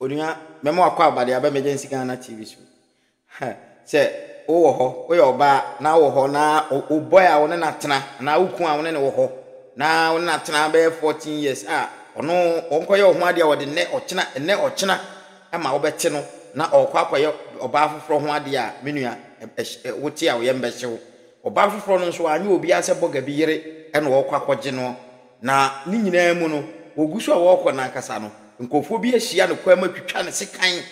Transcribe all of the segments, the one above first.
Onua mɛma wakɔ aba deɛ aba mmɛgya nsi Ghana TV so. Hɛ sɛ wowɔ hɔ woyɛ ɔbaa na wowɔ hɔ na wo boy a wo ne no atena anaa wo kun a wo ne no wɔ hɔ na wo ne no atena bɛyɛ 14 years a ɔno ɔnkɔyɛ wo ho adeɛ a ɔde nnɛ ɔkyena nnɛ ɔkyena ma wobɛte no na ɔkɔ akɔyɛ ɔbaa foforɔ ho adeɛ a me nua wote a wo yam bɛhye wo. Ɔbaa foforɔ no nso anyɛ obiara sɛ bɔga bi yere na ɔkɔ akɔgye no. Na ne nyinaa mu no, wɔgu so a wɔrekɔ no ankasa no, nkurɔfoɔ bi ahyia no kwan mu atwitwa no sekan.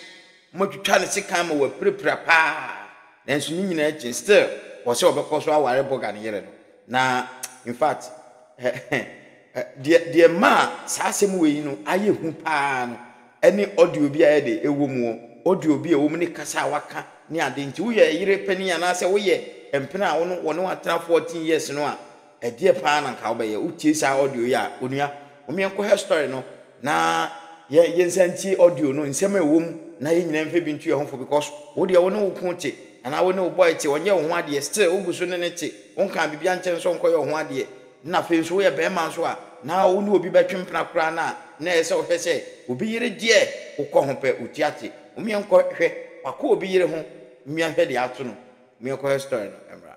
Wɔatwitwa no sekan ma wapirapira paa. Nanso ne nyinaa akyi, still, ɔwɔ sɛ ɔbɛkɔ so aware Bogan yere no. Na in fact, deɛ deɛ ɛmaa saa asɛm wei yi no ayɛ hu paa no ne audio bi a ɛyɛ de ɛwɔ mu. Audio bi a ɛwɔ mu ne kasa a waka ne ade nti, woyɛ yere panin anaasɛ woyɛ mpena a wɔne wɔn atena 14 years no a, Ɛdeɛ paa na nka wobɛyɛ wotie saa audio yi a onua? Mom yɛnkɔhɛ story no na yɛnsan ntie audio no nsɛm a ɛwɔ mu na yɛn nyinaa mfɛ bi ntu yɛn ho fo because wo deɛ wo ne wo kun te anaa wo ne wo boy te ɔnyɛ wo ho adeɛ still wogu so ne no te wonkaa biribi ankyɛ no sɛ ɔnkɔyɛ wo ho adeɛ na afei nso woyɛ barima nso a na wo ne obi bɛtwe mpena koraa no a na ɛyɛ sɛ wohwɛ sɛ obi yere deɛ wokɔ ho pɛ wotu ate mom yɛnkɔhwɛ wakɔ obi yere ho mmea hwɛ deɛ ato no mom yɛnkɔhwɛ story no mmra.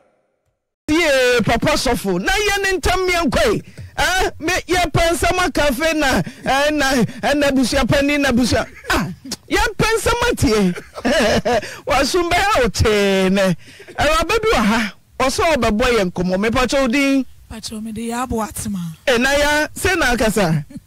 yee papa sɔfo na yɛ ne ntam meɛ nkɔe eh, me yɛpɛ nsɛm aka afei na eh, na ɛna eh, abusua panyin na abusua ah yɛpɛ nsɛm atie wasom bɛyɛ wo tee nɛ awuraba bi wɔ ha ɔsɛ ɔbɛbɔ yɛ nkɔmmɔ mepakyɛw din pakyɛw mede yɛ aboa tema ɛna ya sɛ na akasa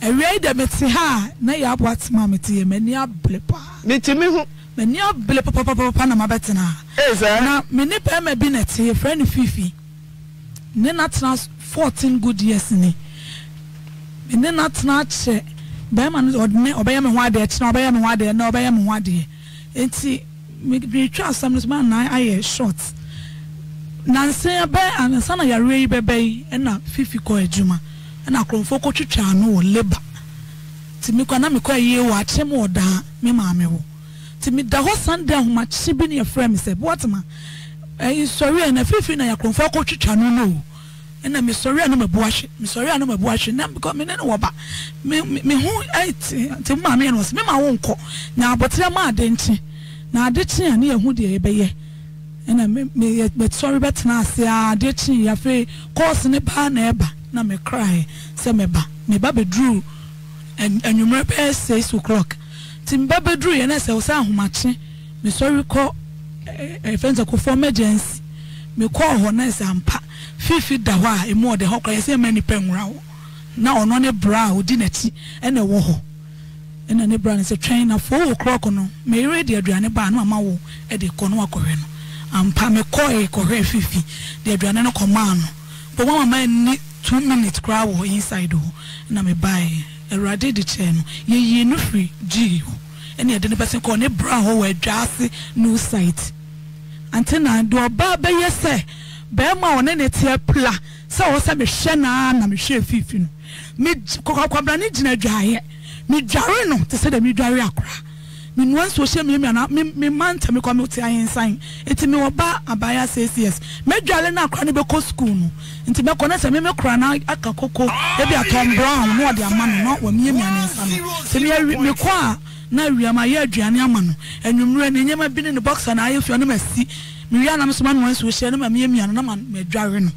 Awiei de, mete ha a, na Yah aboatsɛm a metse yɛ ma m'enyi abre paa. Metse me ho. M'enyi abre papapapapa na mabɛtsena ha. Ee saa? Na me ne barimba bi na etse, yɛfrɛ no Fifi. Menye no atsena fourteen good years ni. Menye no atsena akyɛ. Barimba no dze, ɔdze ne, ɔbɛyɛ me ho adeyɛ kyena, ɔbɛyɛ me ho adeyɛ nnɛ, ɔbɛyɛ me ho adeyɛ. nti me meretwa asɛm no so ma nan ayɛ short. Nansa yi bɛ ansa na yareɛ yi bɛba yi ɛna Fifi kɔ adwuma ɛna akorɔmfoɔ kɔ twitwaa no wɔ labour nti me kɔ na mekɔ ayie wɔ akyem wɔ daa me maame hɔ nti meda hɔ Sunday ahomakye bi ne yɛfrɛ me sɛ Boatema ɛyi sɔre ɛ na Fifi na yɛ akorɔmfoɔ akɔ twitwa no no o. Ɛna me sɔre a na mabu ahwe me sɔre a na mabu ahwe na because me ne no wɔ ba me me ho ɛte te mu maame yɛ no ɔsɛ me ma wo nkɔ na abotire ma ade nkye na ade kye a ne yɛ ho deɛ yɛbɛyɛ ɛna me me yɛ me sɔre bɛtena ase a ade kye yɛ afei kɔɔse ne baa na ɛba na me krae sɛ me ba me ba bɛduru anwummerɛ bɛyɛ six o'clock ti me ba bɛduru yɛ na sɛ ɔsɛ ahomakye. mesɔre kɔ ɛɛ yɛfrɛ no sɛ Kufuor Emergency. Mekɔɔ hɔ na ɛsɛ ampa Fifi da hɔ a emu ɔdɛ hɔ koraa yɛsɛ yɛmma nnipa nwura hɔ. Na ɔno ne bra a odi n'akyi na ɛwɔ hɔ. Ɛna ne bra no sɛ twɛn na four o clock no me yere de aduane ba a na mama wo de kɔ na wakɔhwɛ no. Ampa mekɔe kɔhwɛɛ Fifi de aduane no kɔmaa no. Mpo mama manni two minutes koraa wɔ inside hɔ na mebaeɛ. Awurade de kyɛɛ no yɛyii no firi G hɔ. ɛna yɛde no bɛsen kɔɔ ne bra hɔ wɔ Adwaase new site. Ante na de ɔbaa bɛyɛ sɛ barima a ɔne ne teɛ pla sɛ ɔwɔ sɛ mehwɛ no ara na mehwɛ afiifi no. Me kwakwabra no gyina dwaeɛ. Medware no te sɛ deɛ medware akora. Menoa nsuo hyɛ me amia na mema ntɛm kɔ me te ahensan. Enti me ɔbaa abaayewa six years. Mɛdware no akora no bɛkɔ sukuu no. Nti mɛkɔ na sɛ me me kora na aka koko ebi a Tom Brown na ɔde ama no na wamiamia ne nsa no. Sɛ me awi me kɔ a na awia mayɛ aduane ama no anwummere ne nneɛma bi ne ne boxer na ayɛ fua na masi. Mewie a na me nso manoa nsuo hyɛ na mamiamia no na ma madware no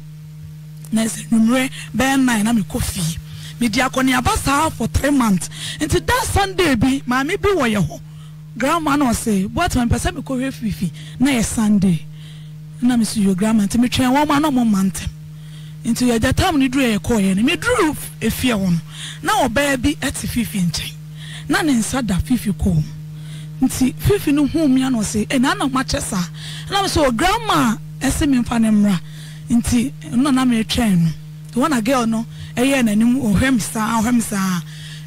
na sɛ anwummere bɛyɛ nnan na mekɔ fie. Medi akɔneaba saa for three months. Nti da Sunday bi maame bi wɔ yɛ hɔ. Grandma na ɔse boatema mepɛ sɛ mekɔ hwɛ fifi na yɛ Sunday na me so yo grandma nti me twɛn wɔn a na ɔmo mma ntɛm nti yɛ gya tam no duruɛ yɛ kɔɔ yɛ no me duru efie hɔ no na ɔbaa bi ɛte fifi nkyɛn na ne nsa da fifi kɔn mu nti fifi no huu mia na ɔse e na na makyɛ saa na me so o grandma ɛse me nfa no mmra nti ɛno na na me twɛn no. Hɔ na girl no yɛɛ n'anim ɔhwɛ me saa ɔhwɛ me saa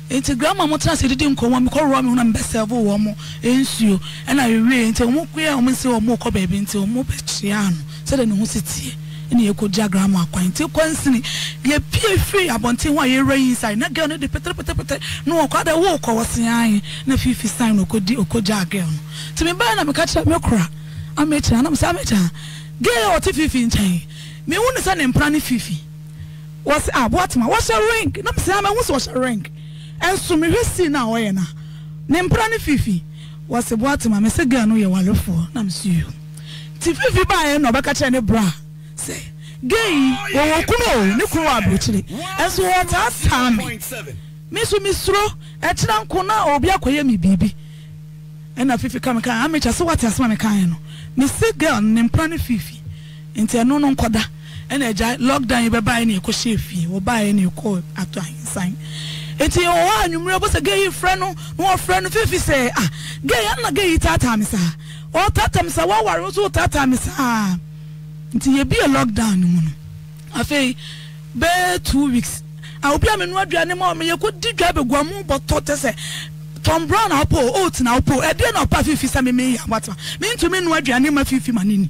nti grandma mo tena ase didi nkɔmmɔ me kɔ worɔ me ho na me bɛ serve wɔn mo nsuo ɛna ɛwieɛ nti wɔn kɔ yɛ wɔn nsi wɔn mo kɔ baabi nti wɔn bɛ kyeaa no sɛdeɛ ne ho si teɛ ɛna yɛ kɔ gya grandma kwan nti kɔ nsini yɛ pie firi abɔnten hɔ a yɛ wura inside na girl no de petere petere petere no ɔkɔ adɛ woo kɔ wɔ se ae na fifi sign na ɔkɔ di ɔkɔ gyaa girl no nti me bɛ na me ka kyerɛ me kora amɛkyi na na me sɛ amɛkyi girl yɛ ɔte fifi nkyɛn. Me hu no sɛ ne mpena ne fifi wɔ se ah boatema wɔhyɛ ring na me se ah me hu sɛ wɔhyɛ ring ɛnso me hwɛ sii na wɔyɛ na ne mpena ne fifi wɔ se boatema me se gɛɛ no yɛ warefoɔ na me se yoo ti fifi baa yɛ na ɔbɛka kyerɛ ne bra sɛ gɛɛ yi wɔ wɔ kunu o ne kunu wɔ abrokyire ɛnso wɔ taa saa me me so me suro ɛkyerɛ nko na obi akɔ yɛ me biribi ɛna fifi ka me ka amekyɛ se wate asema me ka yɛ no me se gɛɛ no ne mpena ne fifi Nti ɛno no nkɔda ɛna agyae lockdown yi bɛbaeɛ na yɛkɔhyɛɛ fie wɔbaeɛ na yɛkɔɔ ato ahensan nti yɛwɔ hɔ a anwummerɛ bɔ sɛ gay yi frɛ no na wɔfrɛ no fifi sɛ ah gay yi ana gay yi taataa me saa ɔtaataa me saa wɔaware wo so wotaataa me saa nti yɛbie lockdown no mu no afei bɛɛ two weeks a obi a menoa aduane ma ɔme yɛkɔdi dwa bɛgua mu bɔtɔ tɛ sɛ Tom Brown na wopɔ oat na wopɔ ɛdeɛ na ɔpa fifi sɛ memeyɛ awatena mentumi noa aduane ma fifi ma ne ni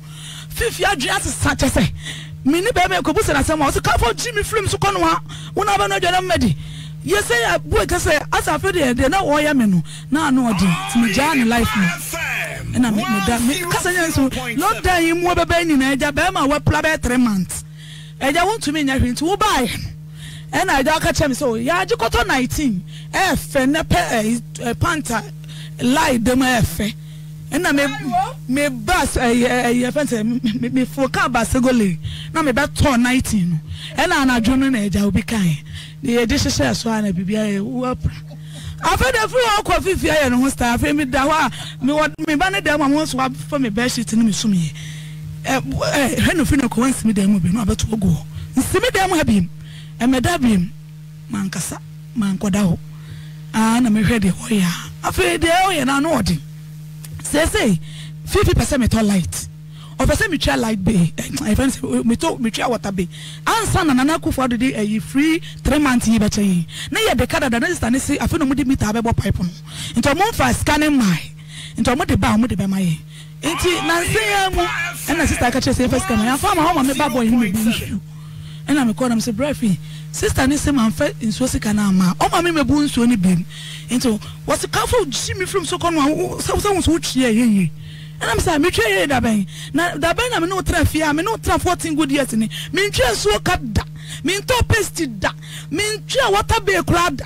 fifi adwene asesa kyɛ sɛ me ne bɛrima ɛkɔbu sɛ n'asɛm a ɔsɛ ka fa gyi me firi me so kɔ noa wo na abɛno aduane ama di yɛ sɛ abu kyɛ sɛ asɛ afei deɛ deɛ na ɔyɛ me no na ano ɔden nti megyaa ne life no ɛna me meda me kasa nya nso lockdown yi mu ɛbɛbɛ nyinaa agya bɛrima a wapira bɛyɛ three months agya wontumi nyɛ hwee nti wobaeɛ no ɛna agya ɔka kyerɛ me sɛ yɛagye kɔtɔ 19 ɛɛfɛ na pɛ panta lai dam ɛɛfɛ ɛna me me bus ɛyɛ ɛyɛ fɛn sɛ me me fo kaa ba segole na me bɛ tɔ nineteen no ɛna anadwo no na ɛgya obi kan na yɛ gye hyehyɛ ɛso a na bibi ayɛ wua pra afɛ de firi hɔ kɔ fifi ayɛ ne ho star afɛ mi da hɔ a mi wɔ mi ba ne dɛm a mo nso afɔ mi bɛɛ sheet ne mi sum yɛ ɛ ɛ hwɛ no firi na kɔ wa nsimi dɛm mu bi na ɔbɛto ogu hɔ nsimi dɛm ha bi mu ɛmɛ da bi mu. mankasa mankɔda hɔ aa na mehwɛ deɛ wɔyɛ aa. Afei deɛ ɔyɛ no ano ɔden. Seesei Fifi pɛ sɛ metɔ light, ɔpɛ sɛ metwa light bay ɛ yɛfrɛ no sɛ metɔ metwa water bay ansa na Nana Akufo Addo de ayi free three months yi bɛkyɛ yɛn. Na yɛ de ka dada na sista no se afei na ɔmo de meter abɛbɔ pipe no nti ɔmo nfaa sika no mmae nti ɔmo de ba a ɔmo de bɛma yɛn. Ntsi nansa yi ara mu na sista ka kyerɛ sɛ yɛmfa sika ma yɛamfa amma hɔ ma me ba boy no ma obi nhwɛ no nna mekɔr na mese bra fii sista no se mammfa nsuo sika no amma a ɔma me mebu nsuo no bem ntsi wɔse kafo hyi me firim so kɔ no a wo sɛ wo sɛ wo so wotweɛ yɛ yie nna mese a metweɛ yɛ yɛ dabɛn na dabɛn na me ne wo tena fie a me ne wo tena 14 good years ni mentweɛ nsuo ka da mentɔɔ paste da mentweɛ water bay koraa da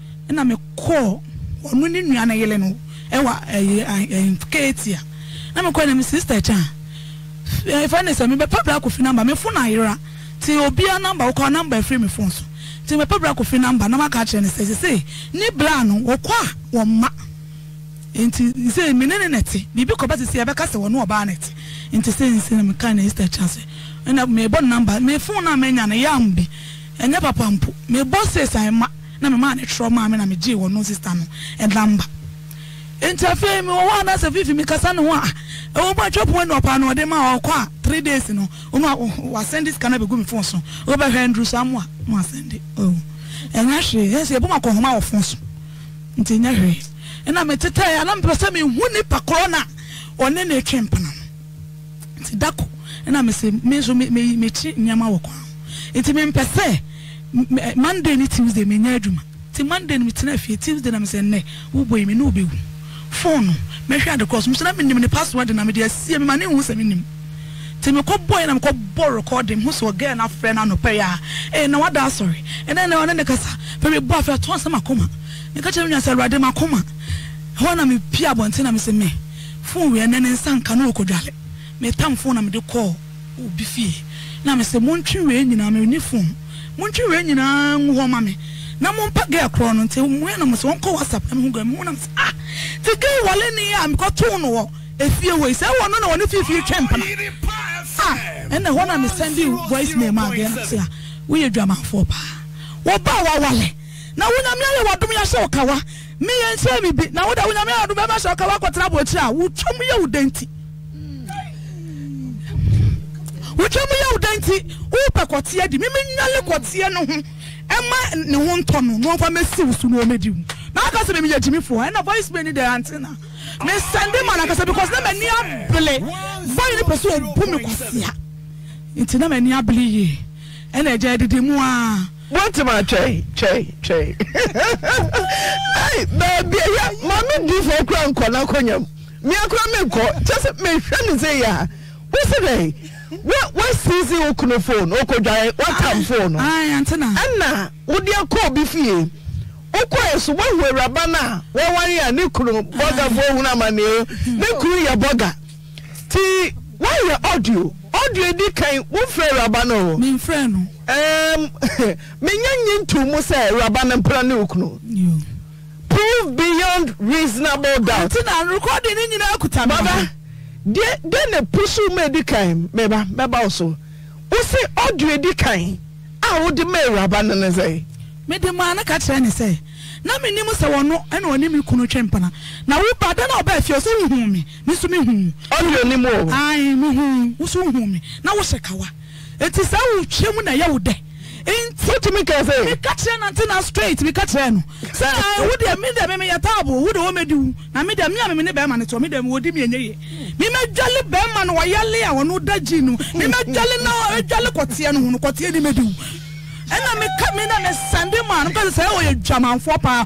Nna mekɔɔ hɔ no no nua no yere no wɔ Katia. Nna mekɔe na mese, Sister Chan, yɛfrɛ no sɛ mebɛpɛ Bra Kofi number, me fon ayera ntsi obiara number, wokɔɔ number efri me fon so ntsi mebɛpɛ Bra Kofi number na maka akyerɛ no sɛ sesei nye bra no wɔkɔ a wɔmma ntsi sesei me ne no na ɛtse, biribi kɔba sesei a ɛbɛka sɛ wɔne ɔbaa no ɛtse ntsi sei ntsi na mekae na Sister Chan sɛ nna mebɔ no number, me fon no a menya no yɛ amm bi, ɛnyɛ papa mpo, mebɔ seesei mma. na memaa no twerɛ maa me na megyee wɔn sista no namba. Enti afei mewɔ hɔ a na sɛ Fifi mekasa ne ho a, ɛwɔ mu atwa pon nnɔpaa no ɔde ma a ɔkɔ a three days no ɔno a wasɛnde sika no abɛgu me fon so. Wobɛhwɛ Andrew Samoa na wasɛnde. Oh, ɛnyɛ hwee. Ɛsɛ yɛbom akɔ nhoma wɔ fon so nti ɛnyɛ hwee. Ɛna metetɛɛ a na mepɛ sɛ mehu nipa korɔ no a ɔne no retwe mpena no. Nti da ko na me se me nso me meyi mekye nneɛma wɔ kwan ho. Nti me mpɛ sɛ me Monday ne Tuesday me nyɛ adwuma. Nti Monday no me tenaa fie, Tuesday na me se nnɛ wo bɔ yi me ne wo bɛ wu. Phone no mɛ hwɛ ade koro so, me nso na me nim ne password na me de asie, me ma ne nhu sɛ me nim. Nti me kɔ bɔe na me kɔ bɔ record me hu sɛ ɔgɛɛ no afrɛ no anɔpa yi aa ee na wada asɔre ɛnɛ ɛnɛ ɔne ne kasa pɛ me bɔ afei ɔtɔn sɛ makoma me ka kyerɛ me nua sɛ Awurade makoma ɛhɔ na me pie abɔnten na me se me Fon wia nɛ ne nsa nka no okodware me tam fon na mede kɔɔ obi fie na me se montwe wei nyinaa me nni fon montwe wei nyinaa ngu hɔ ma me na mompa girl korɔ no nti omuɛ na mo se ɔnkɔ whatsapp na me hu girl me hu na me se ah nti girl wale ne a me kɔ too no wɔ efie hɔ yi sɛ ɛwɔ no na ɔne fifi retwɛn mpena ah ɛna ɛhɔ na me sɛnde voice mail maa girl na me se ah woyɛ dwamanfoɔ paa wo ba wawale na wo nyame ayɛ wadom yahyɛ wo kawa Me yɛ nkyɛɛ me bi na wo dɛ wo nyame adom bɛma hyɛ ɔka wakɔ tra aboɔkyire a wo twɛ mu yɛ wo dɛnti wo twɛ mu yɛ wo dɛnti wo pɛ kɔteɛ di me me nyale kɔteɛ no ho ɛma ne ho ntɔ no na ɔfa mɛsi wo so na ɔmɛdi wo na aka sɛ me yɛ gyimi foɔ ɛna voice me ni dɛ ante na me sɛnde ma na kasa because na m'ani abele voice ne pɛ so ɔbu me kɔsia nti na m'ani abele yie ɛna ɛgya adidi mu a Woatim a twɛn twɛn twɛn ai baabi a yɛ ma me difoɔ kora nkɔ no akɔnyam mea kora menkɔ kyɛ sɛ mehwɛ ne sɛ yɛ a wo sɛ dɛn woasiisi wo kunu phone ɔkɔdwae woatam phone no ɛna wode akɔ obi fie wokɔɛ so woahu awuraba no a waware a ne kunu bɔgafoɔ hunu amanneɛ ne kunu yɛ bɔga Ti wayɛ audio audio edi kan wo nfrɛ awuraba no o. Me nfrɛ no. Ɛɛm me nya nyi nto mu sɛ awuraba no mpra ne okunu. Prove beyond reasonable doubt. Ante na recording ne nyinaa kuta me ho. Baba deɛ na push wo ma edi kan me ba mɛba wo so wo se audio edi kan a wo de ma awuraba no ne sɛn. Me de maa no ka kyerɛ ne sɛ na me nim sɛ ɔno ɛna ɔne me kunu twe mpena na wo ba da na ɔbaa fie ɔsɛ wo hu me. Me nso me hu wo. Ɔne deɛ ɔnim wo. Ae, me hu wo, wo nso wo hu me, na wo hyɛ kawa. Enti saa wo twa mu na ɛyɛ wo dɛ. Enti. Wo tumi kaa sɛ. Me ka kyerɛ nante na straight, me ka kyerɛ no sɛ ae wo deɛ me deɛ me me yɛ taabo, wo deɛ wɔ mɛ di wo, na me deɛ me a me me ne bɛɛma no tɔ, me deɛ me wɔ di me ɛnyɛ yie. Me mɛ dwale bɛɛma no ɔyale a ɔno da gyi no, me mɛ dwale na dwale kɔteɛ no ho no kɔteɛ ni mɛ di wo. Ɛna me ka me na me sɛnde maa no, me ka sɛ sɛ ɔyɛ dwamanfoɔ paa.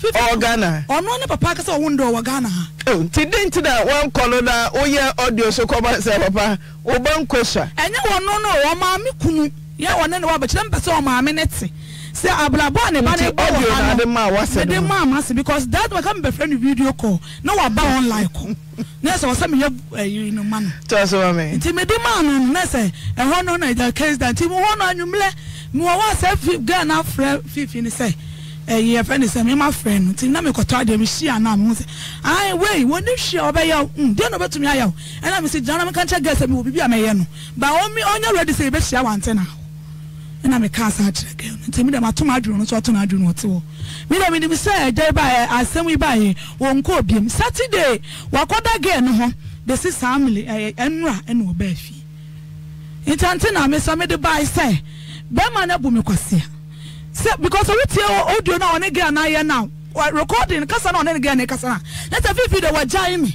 Fifi ɔwɔ Ghana? Ɔno ne papa ankasa ɔwo ndɛ ɔwɔ Ghana ha. Oh nti den nti na wankɔ no na woyɛ audio so kɔma no sɛ papa wo ba nkɔ sua. Ɛnyɛ wɔno no o, ɔmaame kunu yɛ wɔne no ɔbɛkyɛ dɛ mepɛ sɛ ɔmaame no te sɛ abrabɔ a ne ba no rebɔ wɔ ha no mede maa m'ase because that meka mebɛfrɛ no video call na waba online kɔ. na ɛsɛ ɔsɛ meyɛ ɛyi no ma no. tɔ so ma me. nti mede maa no no na ɛsɛ ɛhɔ no na ɛda case da nti mo hɔ no anwummerɛ mewɔ hɔ asɛ fi girl no afrɛ fifi no sɛ ɛyi ɛfɛ ne sɛ mema frɛ no nti na mekɔtɔ adeɛ mehyia no a mo sɛ ae wei wɔne hwia ɔbɛyɛ wo mm deɛ na ɔbɛtumi ayɛ wo ɛna me sɛ gyina na meka nkyɛ girl sɛ mewɔ biribi a mɛyɛ no ba ɔmi ɔnyɛ ready sɛ yɛbɛhyia wante na ɛna meka saa kyerɛ girl no nti me dɛ mato m'adwene no nso ato n'adwene ɔte hɔ Me de menim sɛ ɛdɛn ba ɛ asɛm yi ba he wɔ nkɔɔ biom Saturday wakɔda girl no hɔ besi saa mele ɛ ɛ ɛnora ɛna ɔbaa fie nti ante na me sɛ me de bae sɛ bɛɛma no abu me kwasea sɛ because sɛ wotie o audio no a ɔne girl no ayɛ no a recording kasa no a ɔne ne girl no rekasa no a na sɛ fifi de wagyae me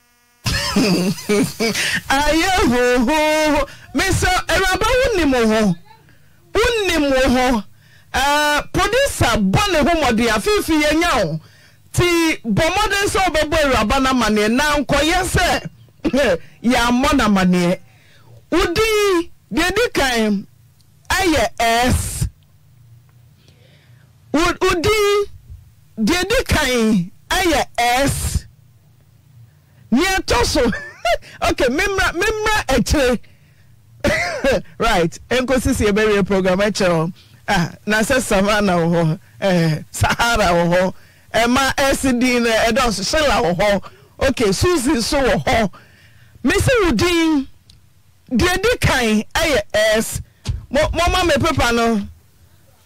Ayɛ hoohoo me sɛ awuraba wo nim wo ho wo nim wo ho eh, producer bɔ ne ho mmɔden a fifi yɛnya wo ti bɔ mmɔden sɛ wobɛbɔ awuraba no amaneɛ na nkɔyɛ sɛ yɛammɔ no amaneɛ wo din deɛ di kan ɛyɛ S wo din deɛ di kan ɛyɛ S. Nea ɛtɔ so, okay, memmra memmra akyire. right, nkosi sɛ yɛbɛwie program ɛkyerɛ hɔ. Ah, na sɛ savannah wɔ hɔ, eh, sahara wɔ hɔ, ɛma eh, ɛsi din no ɛdɔɔso, shela wɔ hɔ, okay, suzy nso wɔ hɔ. Mesi wo din deɛ di kan ɛyɛ ɛs. Mo mo ma me pepa no.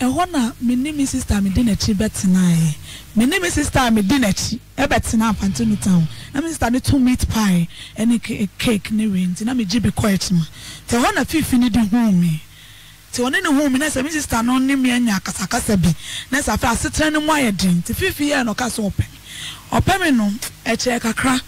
Ɛhɔ na me ne me sista a medi n'akyi bɛtenaeɛ. Me ne me sista a medi n'akyi bɛtenaa Afante Newtown. Na me sista no tõ meat pie ne cake ne wei nti na megye bi kɔ akyi ma. Nti ɛhɔ na Fifi no de huu me. Nti ɔne no huu me na sɛ me sista no ne me anya akasakasa bi na sɛ afei asetena no mu ayɛ den. Nti Fifi yɛɛ no ɔkaa sɛ ɔpɛ me. Ɔpɛ me no ɛkyɛɛ kakra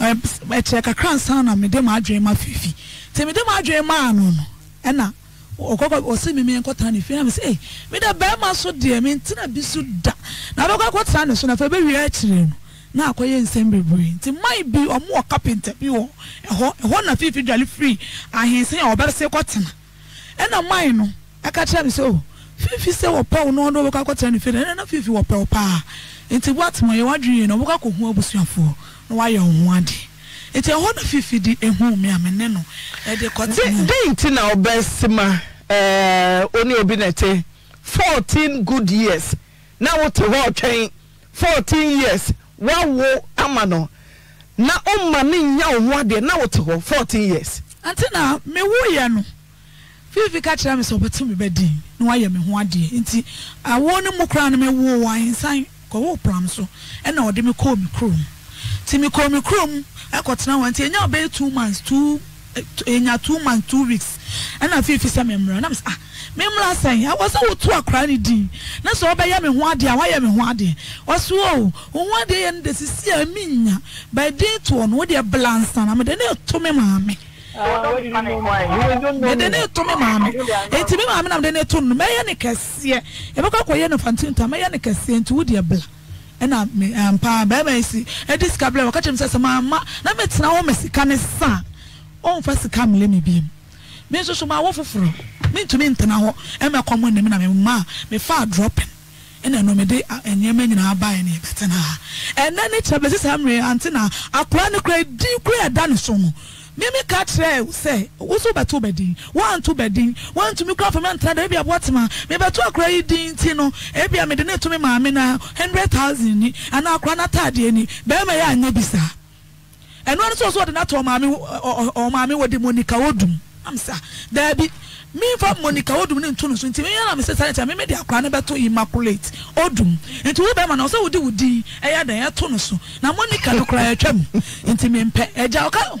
ɛkyɛɛ kakra ansa na mede m'adwene ma Fifi. Nti mede m'adwene maa no no ɛna. Ɔkɔkɔ ɔse me menkɔ tena ne fie na mese ei me deɛ bɛɛma so deɛ mentena bi so da na bɛkɔ akɔ tena ne so na afei bɛwie akyire no na akɔyɛ nsɛm bebree nti man bi ɔmo wɔ kapenta bi wɔ ɛhɔ ɛhɔ na fiifi dwale firi ahensen a ɔbɛse kɔ tena ɛna man no ɛka kyerɛ me sɛ o fiifi sɛ wɔ pɛw na ɔde ɔbɛkɔ akɔ tena ne fie na ɛna na fiifi wɔ pɛw paa nti boatem ɔyɛ wadwene yie na ɔbɛkɔ akɔ hu abusuafoɔ na wayɛ ɔho adeɛ. Enti ɛhɔ na Fifi de huu me a me ne no de kɔtenae. Dɛn nti na wobɛsma wo ne obi na ɛte fourteen good years na wote hɔ retwɛn fourteen years woawo ama no na womma no nnya wo ho adeɛ na wote hɔ fourteen years? Ante na mewoeɛ no. Fifi ka kyerɛɛ me sɛ ɔbɛto me ba din na wayɛ me ho adeɛ nti awoɔ no mu koraa no mewoo wɔ Ahensan kɔwoo pram so ɛna ɔde me kɔɔ me kurom nti mekɔɔ me kurom kɔtena hɔ nti ɛnya bɛyɛ two months two ɛnya two months two weeks ɛna Fifi sɛ memmra na me sɛ ah memmra sɛn awɔ sɛ woto akora no din na sɛ ɔbɛyɛ me ho adeɛ a wayɛ me ho adeɛ ɔso o wo ho adeɛ yɛ no de sisi a mennya bɛɛ din toɔ no wodeɛ blansa na mede ne to me maame mede ne to me maame nti me maame na mede ne to no mɛyɛ ne kɛseɛ yɛbɛkɔ akɔyɛ no fantinta mɛyɛ ne kɛseɛ nti wo deɛ bla ɛna me ampa bɛrima yi si ɛdi sika bla wɔka kyerɛ me sɛ sɛ maama na mɛtena hɔ ma sika ne sa ɔmfa sika mele me biem me nso so ma wo foforɔ mentumi ntena hɔ ɛmɛkɔ mo anim na me ma mefa drɔpen Ɛna no mede nneɛma nyinaa baeɛ na yɛbɛtena ha ɛnnɛ ne kyerɛ bɛsi saa mmerɛ yi ante na akoa no koraa din koraa ɛda ne so no me me ka kyerɛɛ wo sɛ wo so wobɛto bɛ din woanto bɛ din woantumi koraa amfa me antena da ebia boatema mebɛto akoa yi din nti no ebia mede no reto me maame no hundred thousand ni anaa akoa no ataadeɛ ni bɛrima yi anyɛ bi saa. Ɛno ara nso ɔsɛ ɔde no ato ɔmaame ɔmaame wɔde Monica Odum nam sɛ ah daabi mefa Monica Odum ne nto no so nti meya na mesɛ sɛ nkyɛn meme de akora no bɛto Immaculate Odum nti wo bɛrima na ɔsɛ wode wo din ɛyɛ dɛn ɛto no so na Monica no koraa ɛtwam nti mempɛ agya ɔka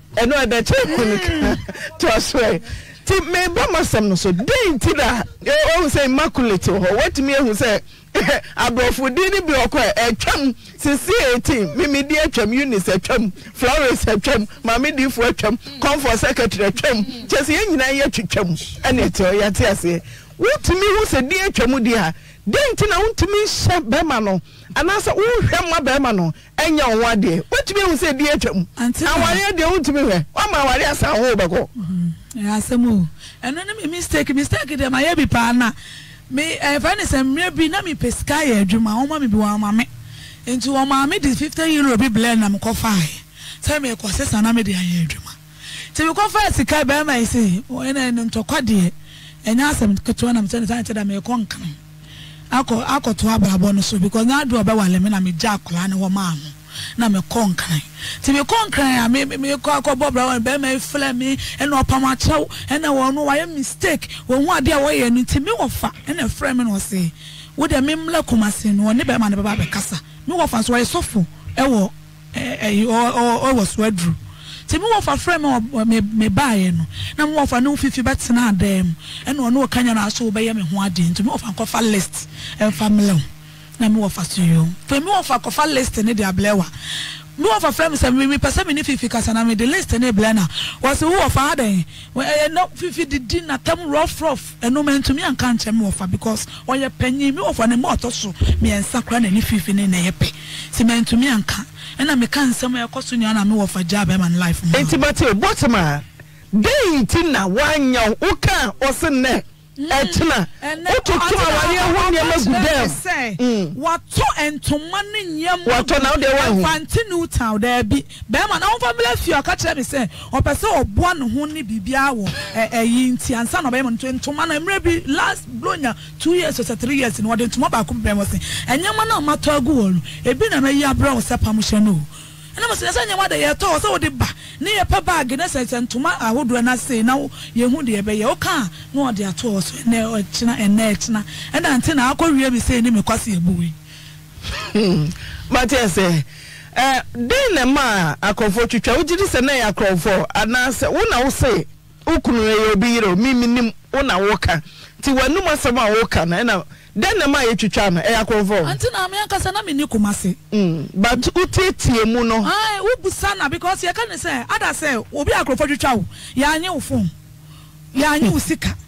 Ɛno ɛ, dɛ kyɛn mu no ka. Toa so ɛ. Nti mereba m'asɛm no so. Dɛn nti na woahu sɛ Immaculate wɔ hɔ? Woatumi ahu sɛ aborɔfo din no bi wɔ kɔ ɛ? Atwam, Cecilia Etim, Mimi din atwam, Eunice atwam, Florence atwam, Maame Difo atwam, Comfort Secretary atwam. Kyerɛ sɛ yɛn nyinaa yɛ twitwam. Ɛnna ɛte hɔ. Yɛate aseɛ? Wotumi hu sɛ din atwam deɛ a, dɛn nti na wontumi nhyɛ barima no anaasɛ wonhwɛ mma barima no? Ɛnyɛ wo ho adeɛ. Wotumi hu sɛ ebi atwam. Awareɛ deɛ wontumi hwɛ. Wama awareɛ asa wo ho wobɛkɔ. Ɛyɛ asɛm o. Ɛno ne me mistake. Mistake deɛ mayɛ bi paa na me ɛfɛ ne sɛ mmerɛ bi na mepɛ sika ayɛ adwuma. Wɔma me bi wɔamma me. Nti wɔmaa me de fifty euro bi blɛɛ na mekɔfaaeɛ sɛ merekɔsesa na mede ayɛ adwuma. Nti mekɔfaa sika bɛɛma yi se ɛna ɛno ntɔkwa deɛ ɛnyɛ asɛm ketewa na mesɛ no saa nti da mekɔ nkran akɔ akɔtoa abrabɔ no so because nyɛ adeɛ ɔbɛwale me na megya akwadaa no hɔ maa no na mekɔ nkran nti mekɔ nkran a me mekɔ akɔbɔ abrabɔ no bɛɛma yi flɛ me ɛna ɔpam akyɛw ɛna wɔn no wayɛ mistake wɔn ho adeɛ a wɔyɛ no nti me wɔfa ɛna ɛfrɛ me na ɔse wo deɛ me mmla kumase no ɔne bɛɛma no bɛba abɛkasa me wɔfa nso ɔyɛ sɔfo ɛwɔ ɛyi ɔ ɔ ɔwɔ so aduru nti me wɔfa frɛ me ɔ me me baeɛ no na me wɔfa ne wo fifi bɛtenaa dan mu ɛna ɔne ɔkanya na aso wobɛyɛ me ho adeɛ nti me wɔfa nkɔfa list mfa mmlɛ wo na me wɔfa so yom fei me wɔfa kɔfa list no de ablɛ wa me wɔfa frɛ me sɛ me mepɛ sɛ me ne fifi kasa na mede list no reblɛ na wɔse wo wɔfa adɛn ɛ ɛ na fifi didi natam rough rough. Ɛno mantumi anka ankyerɛ me wɔfa because ɔyɛ panyin, me wɔfa no mma ɔtɔ so mmiɛnsa koraa na ne fiifi ne nnɛyɛ pɛ nti mantumi anka ɛna meka nsɛm a ɛkɔ so nyinaa na me wɔfa gyaa bɛɛma no life maa. Nti Mateo Botemaa dɛn nti na wanyɛ wo? Wo kaa ɔse nnɛ ɛkyena wo toto awareɛ ho nneɛma gu dɛm. Ɔka kyerɛɛ me sɛ watɔ ntoma ne nneɛma gu Ɛvanti Newtown daabi Bɛɛma no ahofama bla fie a ɔka kyerɛ me sɛ ɔpɛ sɛ ɔboa ne ho ne biribiara wɔ ɛ ɛyi nti ansa na ɔbɛyɛ ma no nti ntoma no mmerɛ bi last Bronya two years ɔsɛ three years no ɔde ntoma baako brɛ me ɔse nneɛma no a matɔ agu hɔ no ebi na mɛyi abrɛ wo sɛ pa mo hyɛ no o ɛna mo se na sɛ nneɛma deɛ yɛtɔ hɔ sɛ wo de ba ne yɛ pɛ bag ne sɛ sɛ ntoma ahodoɔ na sei na wo yɛ hu deɛ ɛbɛyɛ wo ka a na ɔde ato hɔ so ɛnɛ ɛkyena ɛnɛ ɛkyena ɛna nti na akɔ wie me sei ne me kwasi abu wei. Hmm, mate ɛsɛ. Ɛɛ, dɛn na ɛmaa akorɔmfoɔ twitwa? Wogye di sɛ na ɛyɛ akorɔmfoɔ? Anaasɛ wo na wose wo kunu no yɛ obi yere o? Me, mennim. Wo na woka. Nti w'anom asɛm a woka no, ɛna dɛn na ɛmaa yɛtwitwaa no? Ɛyɛ akorɔmfoɔ? Ante na me ankasa na menni Kumasi. Mm, but wotiatia mu no. Ae, wobusa na because yɛka no sɛ, ada sɛ obi akorɔmfoɔ twitwa wo, yɛannye wo phone, yɛannye wo sika.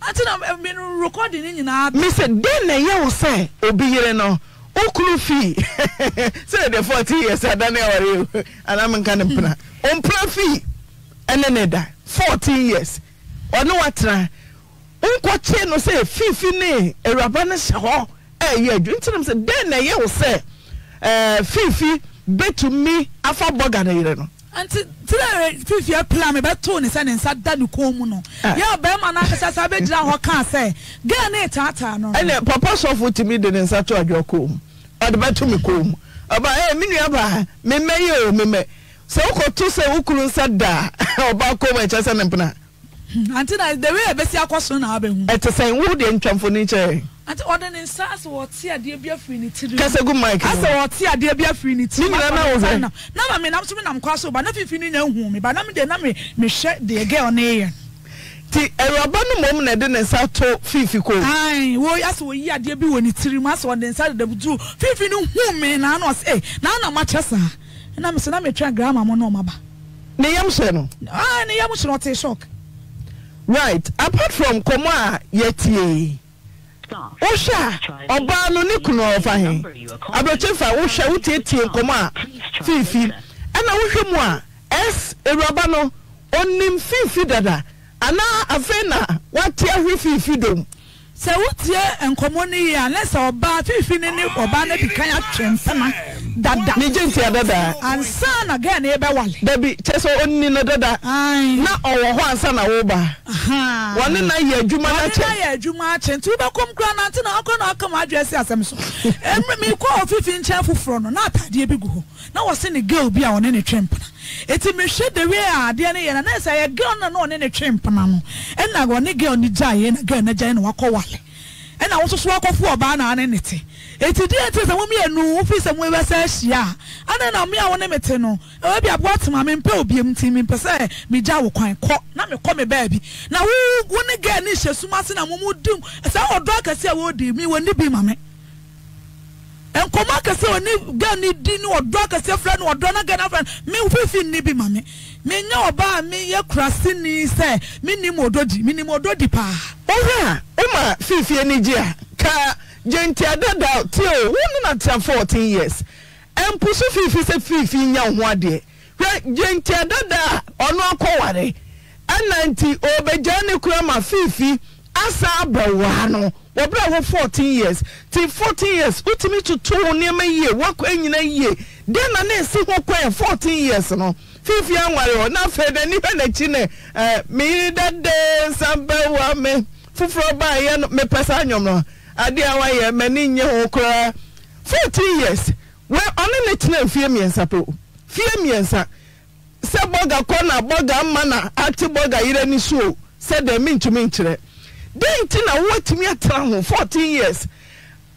Ati na me recording no nyinaa bɛ. Mise dɛn na ɛyɛ wo sɛ obi yere no wo kunu fii sɛ yɛde fourteen years adane aware o anaa menka no mpena ɔmpena fii ɛne ne da fourteen years ɔne wo atena wo nkɔ kyee no sɛ fifi ne awuraba no hyɛ hɔ ɛyɛ adwu nti na mise dɛn na ɛyɛ wo sɛ ɛɛ fifi bɛtumi afa bɔga no yere no. Enti bere a Vivian piraa me bɛtoo no sɛ ne nsa da ne kɔn mu no, yɛn ɔbarima no ankasa san bɛgyinaa hɔ kaa sɛ, Gɛɛ no retaataa no no. Ɛnna Papa Sɔfo tumi de ne nsa too Adwoa kɔn mu, ɔde bɛto me kɔn mu. Ɔbaa, Ee, me nuabaa, memmɛ yi oo, memmɛ. Sɛ wokɔto sɛ wo kunu nsa da ɔbaa kɔn mu a, ɛkyerɛ sɛ ne mpena. Hmm, ante na the way ɛbɛsi akɔ so no na abɛhu. Ɛte sɛn? Wo deɛ ntwa mfoni kyerɛ yɛn. Ante ɔde ne nsa asɛ ɔte adeɛ bi afiri ne tiri mu. Kasa gu mic no ho. Asɛ ɔte adeɛ bi afiri ne tiri mu. Ne nyinaa na wohwɛ. Na ma menam so menam kwan so reba na fifiri no nya nhuu me ba na me deɛ na me mehwɛ deɛ girl no reyɛ. Nti awuraba no mmom na ɛde ne nsa to fifi kɔn mu. Ae, wo asɛ ɔyi adeɛ bi wɔ ne tiri mu asɛ ɔde nsa deda mu tu fifi no huu me na na ɔsɛ ei na na makyɛ saa. Ɛna mese na metwɛn grandma mo na ɔmo aba. Ne yam hyɛ no. Aah ne yam hyɛ no ɔtee shock. Right apart from nkɔmɔ a yɛtie yi wohwɛ a ɔbaa no ne kunu ɔfa he? Abrɔkyire fa wohwɛ wotietie nkɔmɔ a Fiifi ɛna wohwɛ mu a ɛs awuraba no ɔnim Fiifi dada anaa afei na wate ahwere Fiifi dom? Sɛ wotie nkɔmmɔ no yie a, na sɛ ɔbaa Fiifi no ne ɔbaa no adi kan atwe mpena dada. Megye ntia dada. Ansa na gɛɛ no rebɛwale. Dabi, kyerɛ sɛ ɔnni no dada. Ae. Na ɔwɔ hɔ ansa na woreba. Ahaa. Wɔne no ayɛ adwuma no akyɛ. Wɔne no ayɛ adwuma akyɛ. Nti wobɛkɔm koraa no, ante na woakɔ na woakam w'adwene asi asɛm so. Mmerɛ mekɔɔ Fiifi nkyɛn foforɔ no, na ataadeɛ bi gu hɔ. na wɔse ne girl bi a ɔne no twe mpena enti mehwɛ the way a adeɛ no yɛ no na ayɛ sɛ ɛyɛ girl no na na ɔne no twe mpena no ɛna ɔne girl no gyaeɛ na girl no agyae na wakɔ wale ɛna wo nso so wakɔfo ɔbaa na ane ne te enti deɛ nti sɛ mo mmienu wo firi sɛ mo bɛsa ahyia a ane na me a wo ne me te no ɛwɔ bi aboa tema mempɛ obiem nti mempɛ sɛ megya wo kwan kɔ na mekɔ me baabi na wo wo ne girl no hyɛ sum ase na mo mo di saa ɔdɔ akɛse a wɔdi me wɔnni bi ma me. Nkɔmmɔ akɛseɛ a ɔne girl no di ne ɔdɔ akɛseɛ frɛ no ɔdɔ na girl no afrɛ no me fifi nni bi ma me menyɛ ɔbaa a meyɛ kuraseni sɛ mennim ɔdɔ di menim ɔdɔ di paa. Wohwɛ a woma fifi ani gye a ka gyenti adada o tie o wo ne no atena fourteen years ɛmpo so fifi sɛ fifi nya wo ho adeɛ Hwɛ gyentɛ dada a ɔno akɔware ɛna nti ɔɔbɛgyaa ne kunu ama fiifi asan abɛwaa no wɔ berɛ a wɔ 14 years nti 14 years wotumi toto wo nneɛma yie wakɔ anyina yie dɛn na na ɛsi ho kwan a 14 years no fiifi anware hɔ na afei no ani hwɛ n'akyi no ɛ me yere dada san bɛwa me foforɔ baeɛ no mepɛ saa nnwom no adeɛ a wayɛ m'ani nnye ho koraa 14 years Na ɔne no tenaa mfeɛ mmiɛnsa pɛ o, fie mmiɛnsa, sɛ bɔga kɔ na bɔga mma na ate bɔga yere ani so o, sɛ dɛn, mentumi nkyerɛ. Dɛn nti na woatumi atena ho fourteen years?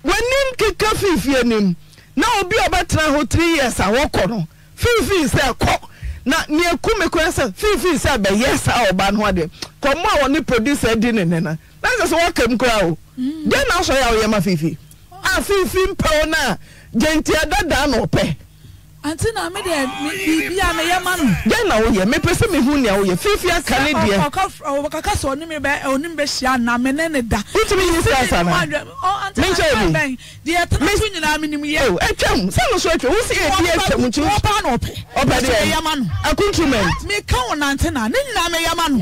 W'anim keka Fiifi anim, na obi a ɔbɛtena ho three years a wɔkɔ no, Fiifi sɛ kɔ, na nea ɛku me koraa sɛ Fiifi sɛ bɛyɛ saa ɔbaa no ho adeɛ, kɔmmɔ a ɔne producer adi ne nne no, na nkyɛ sɛ woaka mu koraa o. Dɛn na asɔ yɛ a woyɛ ma Fiifi? A finfin mpɛw no a gyentia dadaa na ɔpɛ. Anti na me deɛ me biribiara me yɛ ma no. Dɛn na woyɛ? Me pɛ sɛ me hu nea woyɛ. Finfin aka ne deɛ. Sɛ ɔkɔ ɔkɔ ɔkɔ kaka sɛ ɔne me bɛ ɔne me bɛ hyia na me ne ne da. Wontumi nyi France ana? Me nkyɛn obi. Ɔbɛn deɛ ɛtena so nyinaa me nim yɛ. Oh ɛtwam sɛ no so ɛtwam wosi ebi ɛtwam nti. Wɔ paa na ɔpɛ. Ɔpɛ deɛ. Me yɛ ma no. Accoutrement. Me ka wɔn ante na ne nyinaa me yɛ ma no.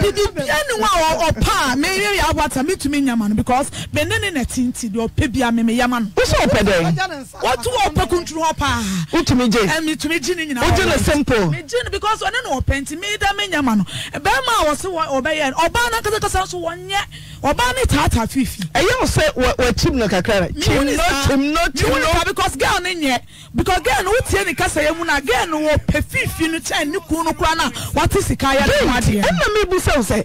Biribiara ni wɔn a ɔpɛ a me yɛ yɛ abɔ ata me tumi nyɛ ma no because. Me ne no na ɛte nti, deɛ ɔpɛ biara me meyɛ ma no. Wo so ɔpɛ dɛn? Ɔto ɔpɛ kunturu hɔ paa. Wotumi gye? Ɛɛ, metumi gye ne nyinaa. Wogye no simple? Megye no because ɔne na ɔpɛ nti, me dɛ menyɛ ma no. Barima a ɔse wɔ ɔbɛyɛ no, ɔbaa no ankasa ankasa nso ɔnyɛ. Ɔbaa no taataa fiifi. Ɛyɛ wo sɛ wa wakyim no kakra no? Kyim no, kyim no, kyim no. Mehu ne saa because girl no nyɛ. Because girl no wotie ne kasayɛ mu no a, girl no ɔpɛ fiifi no kyɛn ne kunu no koraa no a wate sika ayɛ ne ho adeɛ no. Dɛn nti? Ɛna mebusa wo sɛ.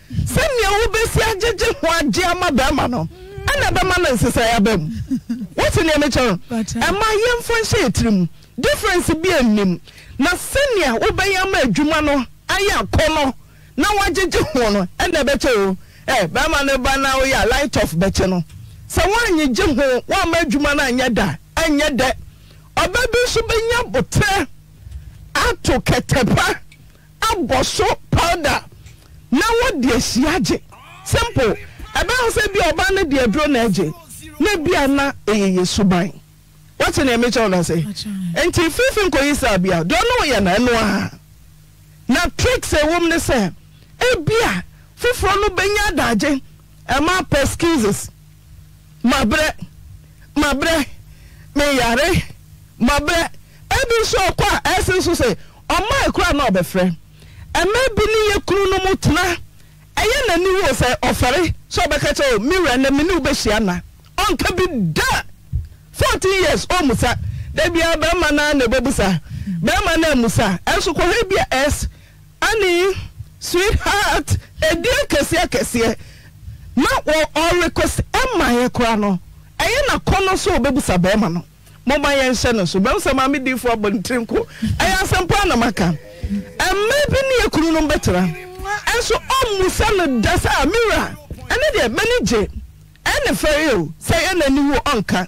Sɛnea wobesi agyegye ho agye ama barima no na ɛbɛma no nsesae aba mu. Wote nea mekyerɛ no? Ɛmma yɛmfa nhyɛ yɛn tirim. Difference biara nnim. Na sɛnea wobɛyɛ ama adwuma no ayɛ akɔnnɔ na woagyegye ho no na ɛbɛkyɛ o. Ɛ, barima no ba na woyɛ a, light off bɛkye no. Sɛ woannyegye ho, woamma adwuma no anyɛ da a, ɛrenyɛ dɛ. Ɔbaa bi nso benya boterɛ ato kɛtɛ pa abɔ so powder na wɔde asi agye. Simple, ɛbɛyɛ wo sɛ ebia ɔbaa no de aduro na agye na ebia na ɛyeyɛ suban. Woate nea mekyɛ wo no ase? Nti fifi nkɔyi saa bia, deɛ ɔne wo yɛ no ɛno ara. Na tricks a ɛwom ne sɛ ebia foforɔ no bɛnya adagye Ɛma pɛskises, mabrɛ, mabrɛ, meyare, mabrɛ. Ebi nso ɔkɔ a ɛse nso se ɔmmae koraa na ɔbɛfrɛ. Mmerɛ bi ne yɛ kunu no mo tena, ɛyɛ no aniwu o sɛ ɔfɛre sɛ ɔbɛka kyerɛ o me wura nnɛ me ne wo bɛhyia nna. Ɔnka bi da! Fourteen years ɔmmusa. Da biara bɛrima no ara na ɛbɛbusa. Bɛrima no ammusa. Ɛnso kɔhwɛ bi a ɛse Annie, sweetheart, ɛdin akɛseɛ akɛseɛ na wɔ ɔrekɔs ɛmmaeɛ koraa no ɛyɛ na kɔnɔ so ɔbɛbusa bɛɛma no moma yɛn hyɛ no so bɛhu sɛ maame diifoɔ abɔ ne tiri nko ɛyɛ asɛm paa na maka mmerɛ bi ne ɛkunu nom bɛtra ɛnso ɔmmusa no da sɛ Amira ɛne deɛ m'ani gye ɛne fɛre o sɛ yɛ na aniwu ɔnka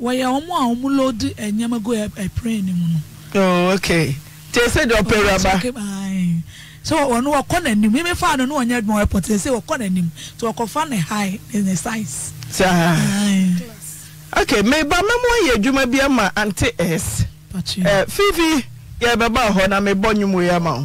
Wɔyɛ wɔn a wɔn loodi nneɛma gu ɛpren no mu no. Oh, okay. Te sɛ deɛ ɔpɛ awuraba. So ɔno wɔkɔ n'anim. Mimi faa no no ɔnyɛ adwuma wɔ airport sɛ sɛ wɔkɔ n'anim. So wɔkɔfa ne high ne ne size. Saa. Okay, meba mɛmo ayɛ adwuma bi ama ante S. Eh Fifi yɛ bɛ ba hɔ na me bɔ nwom wei ama wo.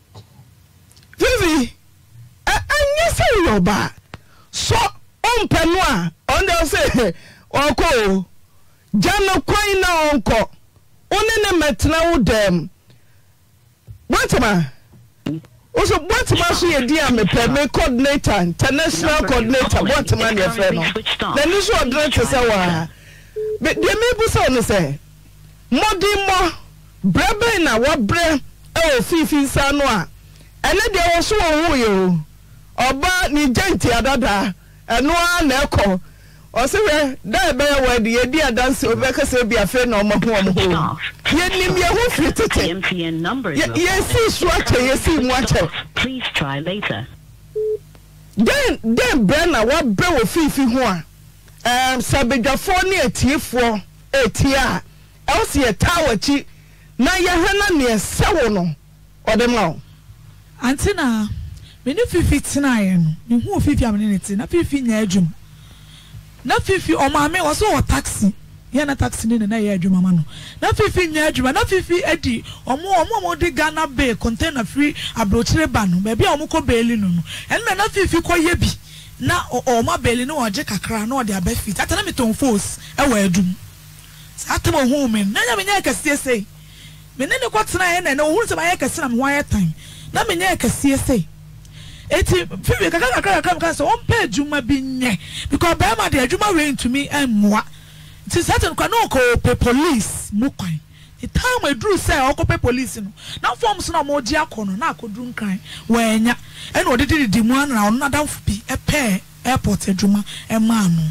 Vivi, eh ɛnyɛ sɛ woyɛ ɔbaa sɔ ompɛ no a ɔno deɛ ɔse ɔkɔ o gya no kwan na ɔnkɔ wo ne no mɛtena wo dɛm Boatima Ɔse Boatima so yɛ din a mepɛ me coordinator international coordinator Boatima ne yɛfrɛ no n'ani so ɔdene te sɛ waa deɛ mebusa wo ne sɛ Mmɔdenmmɔ, brɛ bɛn na wɔbrɛ wɔ fie finsa no a, ɛne deɛ wɔso wɔn ho yɛ o. Ɔba ne gya nti adada, ɛno ara na ɛkɔ. Ɔse hwɛ, da a ɛbɛyɛ wɔn de, yɛdi adanse, obi bɛka sɛ ebia afei na wɔahu wɔn ho o. Yɛnim yɛn ho firi tete. Yɛ, yɛsii so akyɛ, yɛsii mu akyɛ. Dɛn, dɛn brɛ na wɔabrɛ wɔ fie fi ho a, Sɛ badwafoɔ ne atiefoɔ retie a, ɛwɔ sɛ yɛtaa wɔn akyi na yɛhwɛ na nea ɛsɛ wo no, wɔde ma wo. Ante na me ne Fifi tenaeɛ no, mehuu Fifi a me ne no te. Na Fifi nyɛ adwuma. Na Fifi, ɔmaame, ɔsɛ ɔwɔ taksi. Yɛ na taksini na na ɛyɛ adwuma ma no. Na Fifi nyɛ adwuma. Na Fifi di wɔn a wɔde Ghana Bay container firi aburokyire ba no, baabi a wɔkɔ beeli no no, ɛno na na Fifi kɔyɛ bi. na ɔma beli na ɔgye kakra na ɔde aba fie tata na me tɔn foos wɔ adum saa tam ohuu me no na ɛnyɛ me nyɛɛ kɛseɛ sei me ne no kɔ tenaɛ ɛna ɛnɛ ohunu sɛ mayɛ kɛse na me ho ayɛ tan na me nyɛɛ kɛseɛ sei eti fifi kakra kakra kakra me ka sɛ ɔmpɛ adwuma bi nyɛ because bɛrima de adwuma wei ntumi mmoa nti satan kora na ɔkɔ ɔpɛ police mu kwan. The time eduruu sɛ ɔrekɔpɛ polisi no, n'amfoɔ a wɔse na wɔregye akɔ no, na akɔduru Nkran. Wannya. Ɛnna ɔde dididi mu ara na ɔno n'adamfo bi pɛɛ airport adwuma maa no.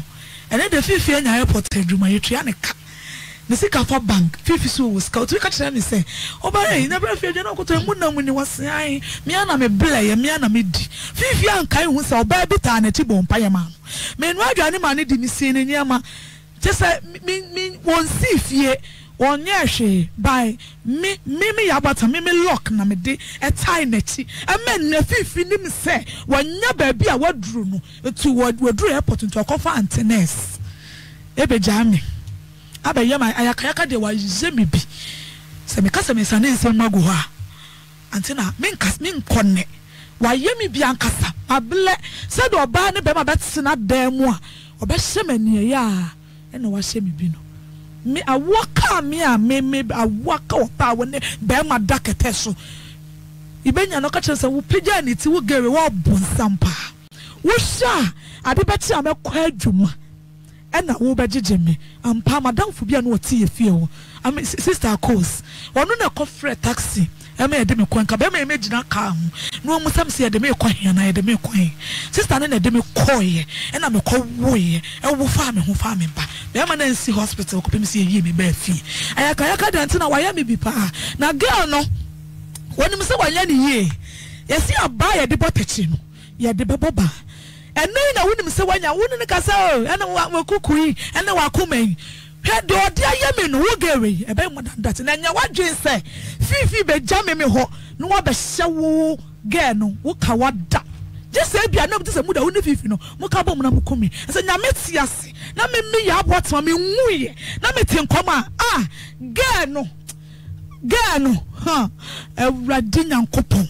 Ɛnnɛ deɛ Fiifi anya airport adwuma, yɛtua no ka. Ne sika fa bank. Fiifi nso wɔ sika. Ɔtumi ka kyerɛ me sɛ, Ɔba ei, nya bra fie aduane a wokɔtɔ emu nam ni, wɔse ae. Me ara na meblɛ yɛ, me ara na medi. Fiifi ankae nhu sɛ ɔbaa bi taa n'akyi bɔɔ mpaeɛ maa no. Menoa aduane maa no di, mesie ne nneɛma. Gye sɛ me, me, wɔnsii fie, wɔnyɛɛ hwee, by me, me, me Yabata, me, me lock na mede tae n'akyi, ɛma nnɛ Fifi nim sɛ wanya baabi a waduru no, nti wɔ, waduru airport nti ɔkɔfa Aunty Nurse ɛbɛgyaa me, abɛyɛ me ayakayaka deɛ wayɛ me bi, sɛ meka sɛ mesane nsɛm agu hɔ a. Anti na menka menkɔ nnɛ. Wayɛ me bi ankasa. Mablɛ. Sɛdeɛ ɔbaa ne bɛrima bɛtena dan mu a ɔbɛhyɛ me aniɛyɛ a ɛna wahyɛ me bi no. Me awoɔ kaa me a me me awoɔ ka ɔbaa a wo ne bɛrima da kɛtɛ so ibɛnya no ɔka kyerɛ me sɛ wo pagyaa ne ti wo gay wei wɔ bonsam paa. Wohwɛ a ade bɛkye a mɛkɔ adwuma. ɛna wo bɛ gyegye me ampa madamfo bi a na ɔte yɛ fie hɔ I mean sister akos ɔno na ɛkɔ frɛ taxi ɛma yɛde me kɔ nka bɛma ɛmɛ gyina car ho na ɔmu sɛ me sɛ yɛde me kɔ he anaa yɛde me kɔ he sister no na ɛde me kɔɔyɛ ɛna me kɔ woeɛ ɛwo faa me ho faa me mpa bɛma no ansi hospital kɔpem sɛ yɛyie me baa fie ayaka yaka deɛ nti na wayɛ me bi paa na girl no wɔnim sɛ wanyɛ ne yie yɛse abaa yɛde bɔ tɛkyi no. Yɛde bɛbɔ ba. Ɛno yi na wonim sɛ woanya. Wo ne no kasa o, ɛne w'akoko yi, ɛne w'akoma yi. Hwɛ deɛ ɔde ayɛ me no, wo girl yi, ɛbɛyɛ more than that. Na nyɛ w'adwene sɛ Fiifi bɛgya me me hɔ na wabɛhyɛ wo girl no, wo ka wada. Gye sɛ ebia na wogye sɛ mood a wo ne Fiifi no moka bom na moku me. Sɛ Nyame te ase na me me yɛ aboa tema me nwuiɛ na mete nkɔm a, ah, girl no, girl no, huh, Awurade Nyankopɔn.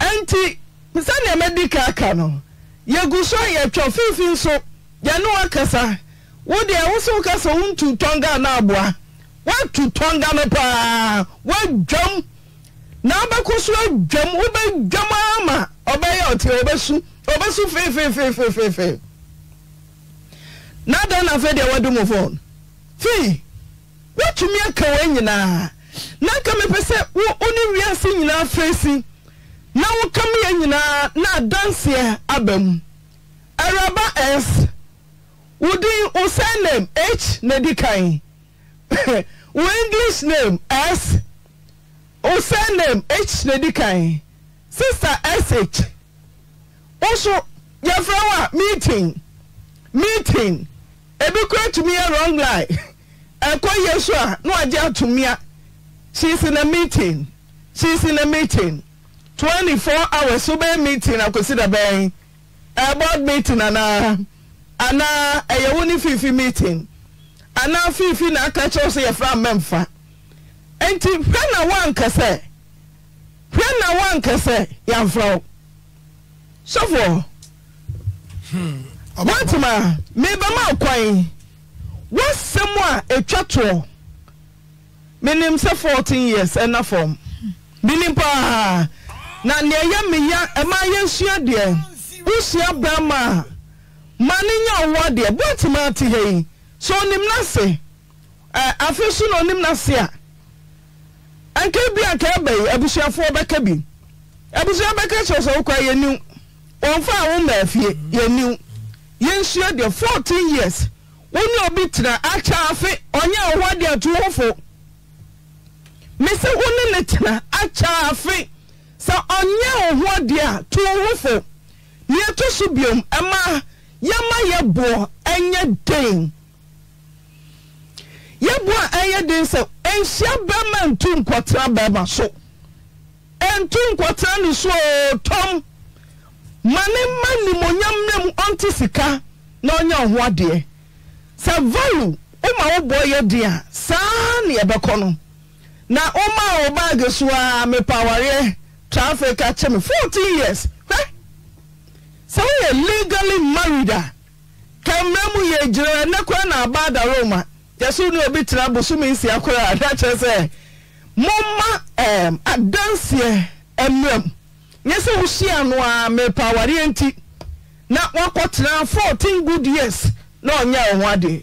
Enti, sɛnea madi kan aka no, yegu so a yɛtwa fifi nso yɛne wɔn kasa. Wo deɛ, wo se woka sɛ wontu Tonga anaa aboa? Woatu Tonga no paa, woadwam na wobɛkɔ so adwam, wobɛdwam ara ma ɔbɛyɛ ɔteɛ, obesu, obesu feefeefeefeefee. Na dɛn na afei deɛ woade mo phone? Fii! Woatumi aka wei nyinaa. Na anka mepɛ sɛ wo wo ne wiase nyinaa feesi na woka me yɛn nyinaa na adanseɛ aba mu. Awuraba Ernst, wo din, wo surname, H na ɛdi kan, wo English name, Ers, wo surname, H na ɛdi kan, Sister SH, wo nso, yɛfrɛ wo a, Meeting, Meeting. Ebi koraa tumi yɛ wrong line ɛkɔ yie so a na wagye ato mia she is in a meeting she is in a meeting twenty four hours so bɛyɛ meeting akosi da bɛn ɛyɛ board meeting anaa anaa ɛyɛ wo ne fifi meeting anaa fifi na aka kyerɛ sɛ yɛfra mmɛmfa nti hwɛ na woankɛsɛ hwɛ na woankɛsɛ yɛamfra wo. Sɔfoɔ, hmm, Boatema, mebɛma wo kwan. W'asɛm a ɛtwa toɔ. Menim sɛ 14 years ɛna fam. Menim paa. Na nea ɛyɛ me ya ɛma yɛsua deɛ, wosua barima a, ma ne nya wo adeɛ. Boatema te ha yi, sɛ ɔnim n'ase, eh, afe so na ɔnim n'ase a, Anka ebia anka ɛba yi abusuafoɔ bɛka bi. Abusua bɛka kyerɛ sɛ wokora yɛniw. Wɔmfaa wo mmaa fie, yɛniw. Yɛnsua deɛ 14 years wo ne obi tena akyɛ afe ɔnyɛ wo ho adeɛ atu wo ho fo. Mese wo ne ne tena akyɛ afe sɛ ɔnyɛ wo ho adeɛ a tu wo ho fo. Nea ɛto so biom ɛma yɛma yɛboɔ ɛnyɛ den Yɛboa a ɛyɛ den sɛ nhyia bɛrima ntu nkɔtra bɛrima so. Ɛntu nkɔtra ne so oo, tɔm. Ma ne mma nimonyam mmra mu, ɔnte sika na ɔnyɛ wo ho adeɛ. Sɛ value woma wo boɔ yɛ den a, saa ara na ɛbɛkɔ no. Na womaa wo bag so ara, mepɛ awareɛ, traffic akye me fourteen years. Hwɛ! Sɛ woyɛ legally married a, Ka mmrɛ mu yie gyina hɔ, ɛnnɛ koraa na aba adaworoma, yɛso ne obi tena bosome nsia koraa na kyerɛ sɛ momma ɛɛm adanseɛ mmrɛ mu, nyɛ sɛ wohyia no ara meepɛ awareɛ nti na wakɔ tena fourteen good years na ɔnyɛɛ wo ho adeɛ.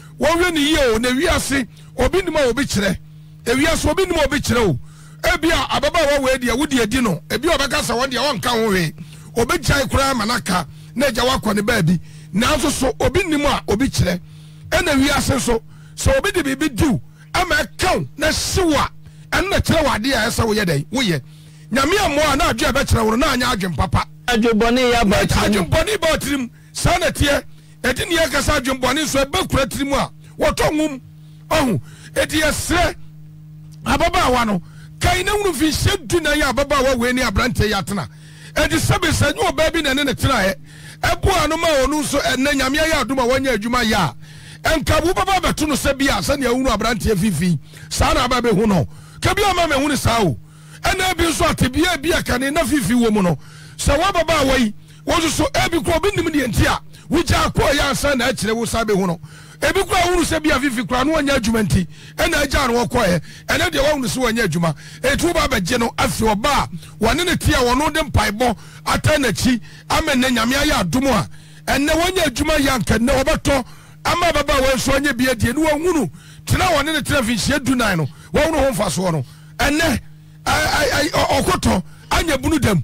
wɔnhwɛ no yie o na wiase obi nim a obi kyerɛ ewiase obi nim obi kyerɛ o ebi a ababaawa wei deɛ wodi edi no ebi a ɔbɛka sɛ wɔn deɛ ɔnka ho hwee obegyae koraa ma n'aka na agya wakɔ ne baabi nanso so obi nim a obi kyerɛ ɛna wiase nso sɛ obi de biribi diw ama ɛkaw na siw a ɛno na kyerɛ wɔ adeɛ a ɛsɛ woyɛ dɛn woyɛ nyame amoa a na adwe a ɛbɛkyerɛ wo no na anyɛ adwen papa adwebɔne yɛ aba tirim saa na ɛteɛ ɛde ne ankasa adwembɔne nso ɛbɛkura tiri mu a wɔtɔ nwom ɔho ɛti yɛserɛ ababaawa no kan na wunu mfinhyɛ du na yɛ ababaawa wei ne aberanteɛ yɛ atena ɛde sɛbe sɛ nyɛ ɔbaa bi na ɛne ne tenaeɛ ɛboa no ma ɔno nso ɛnɛ nyame ayɛ adom a wanya adwuma yɛ a ɛnka wo bɛba bɛto no sɛ bi a sɛnea wunu aberanteɛ fifi saa na aba bɛhu no kabi ama mahu no saa o ɛnna bi nso atebea bi a kane na fifi wɔ mu no sɛ wɔababaawa yi Wo nso so, ebi koraa obi nim deɛ nti a wogyaa kɔɔ yɛ ansa na akyire wo san bɛhu no. Ebi koraa wohunu sɛ bi a Fifi koraa no ɔnyɛ adwuma nti ɛna agyaa no ɔkɔɛ. Ɛnɛ deɛ woahunu sɛ wanyɛ adwuma enti wo ba bɛgye no afi ɔba a wɔne no te a wɔno de mpaebɔ ata n'akyi ama nnɛ Nyame ayɛ adom a ɛnɛ wanya adwuma yɛ anka nnɛ wɔbɛtɔ ama ababaawa nso anyɛ bi adie no wahunu tena a wɔne no tena mfinhyia du nan no wahunu ho mfasoɔ no ɛnɛ ɔkɔtɔ anyɛ bunu dam.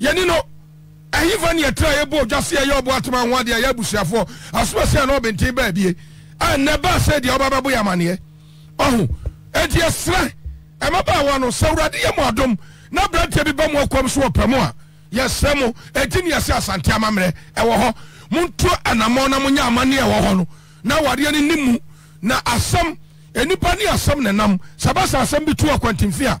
Yɛne no, Ɛhefa ne ɛtra a yɛbɔ odwa se yɛyɛ ɔbo atoma ho adeɛ a yɛ abusuafoɔ aso asia na ɔbenten baa bie a nnɛ baa sɛ deɛ ɔba bɛbo yɛ amaneɛ. Ɔho enti yɛsrɛ mmabaawa no sɛ Awurade yɛ mo adom na abranteɛ bi ba mo akoam so ɔpɛ mo a, yɛsrɛ mo enti ne yɛse Asante amammerɛ ɛwɔ hɔ montu anamɔn na monyɛ amaneɛ ɛwɔ hɔ no na awadeɛ no nni mu na asɛm nnipa ne asɛm nenam sɛ ɛba sɛ asɛm bi tu akwantinfi a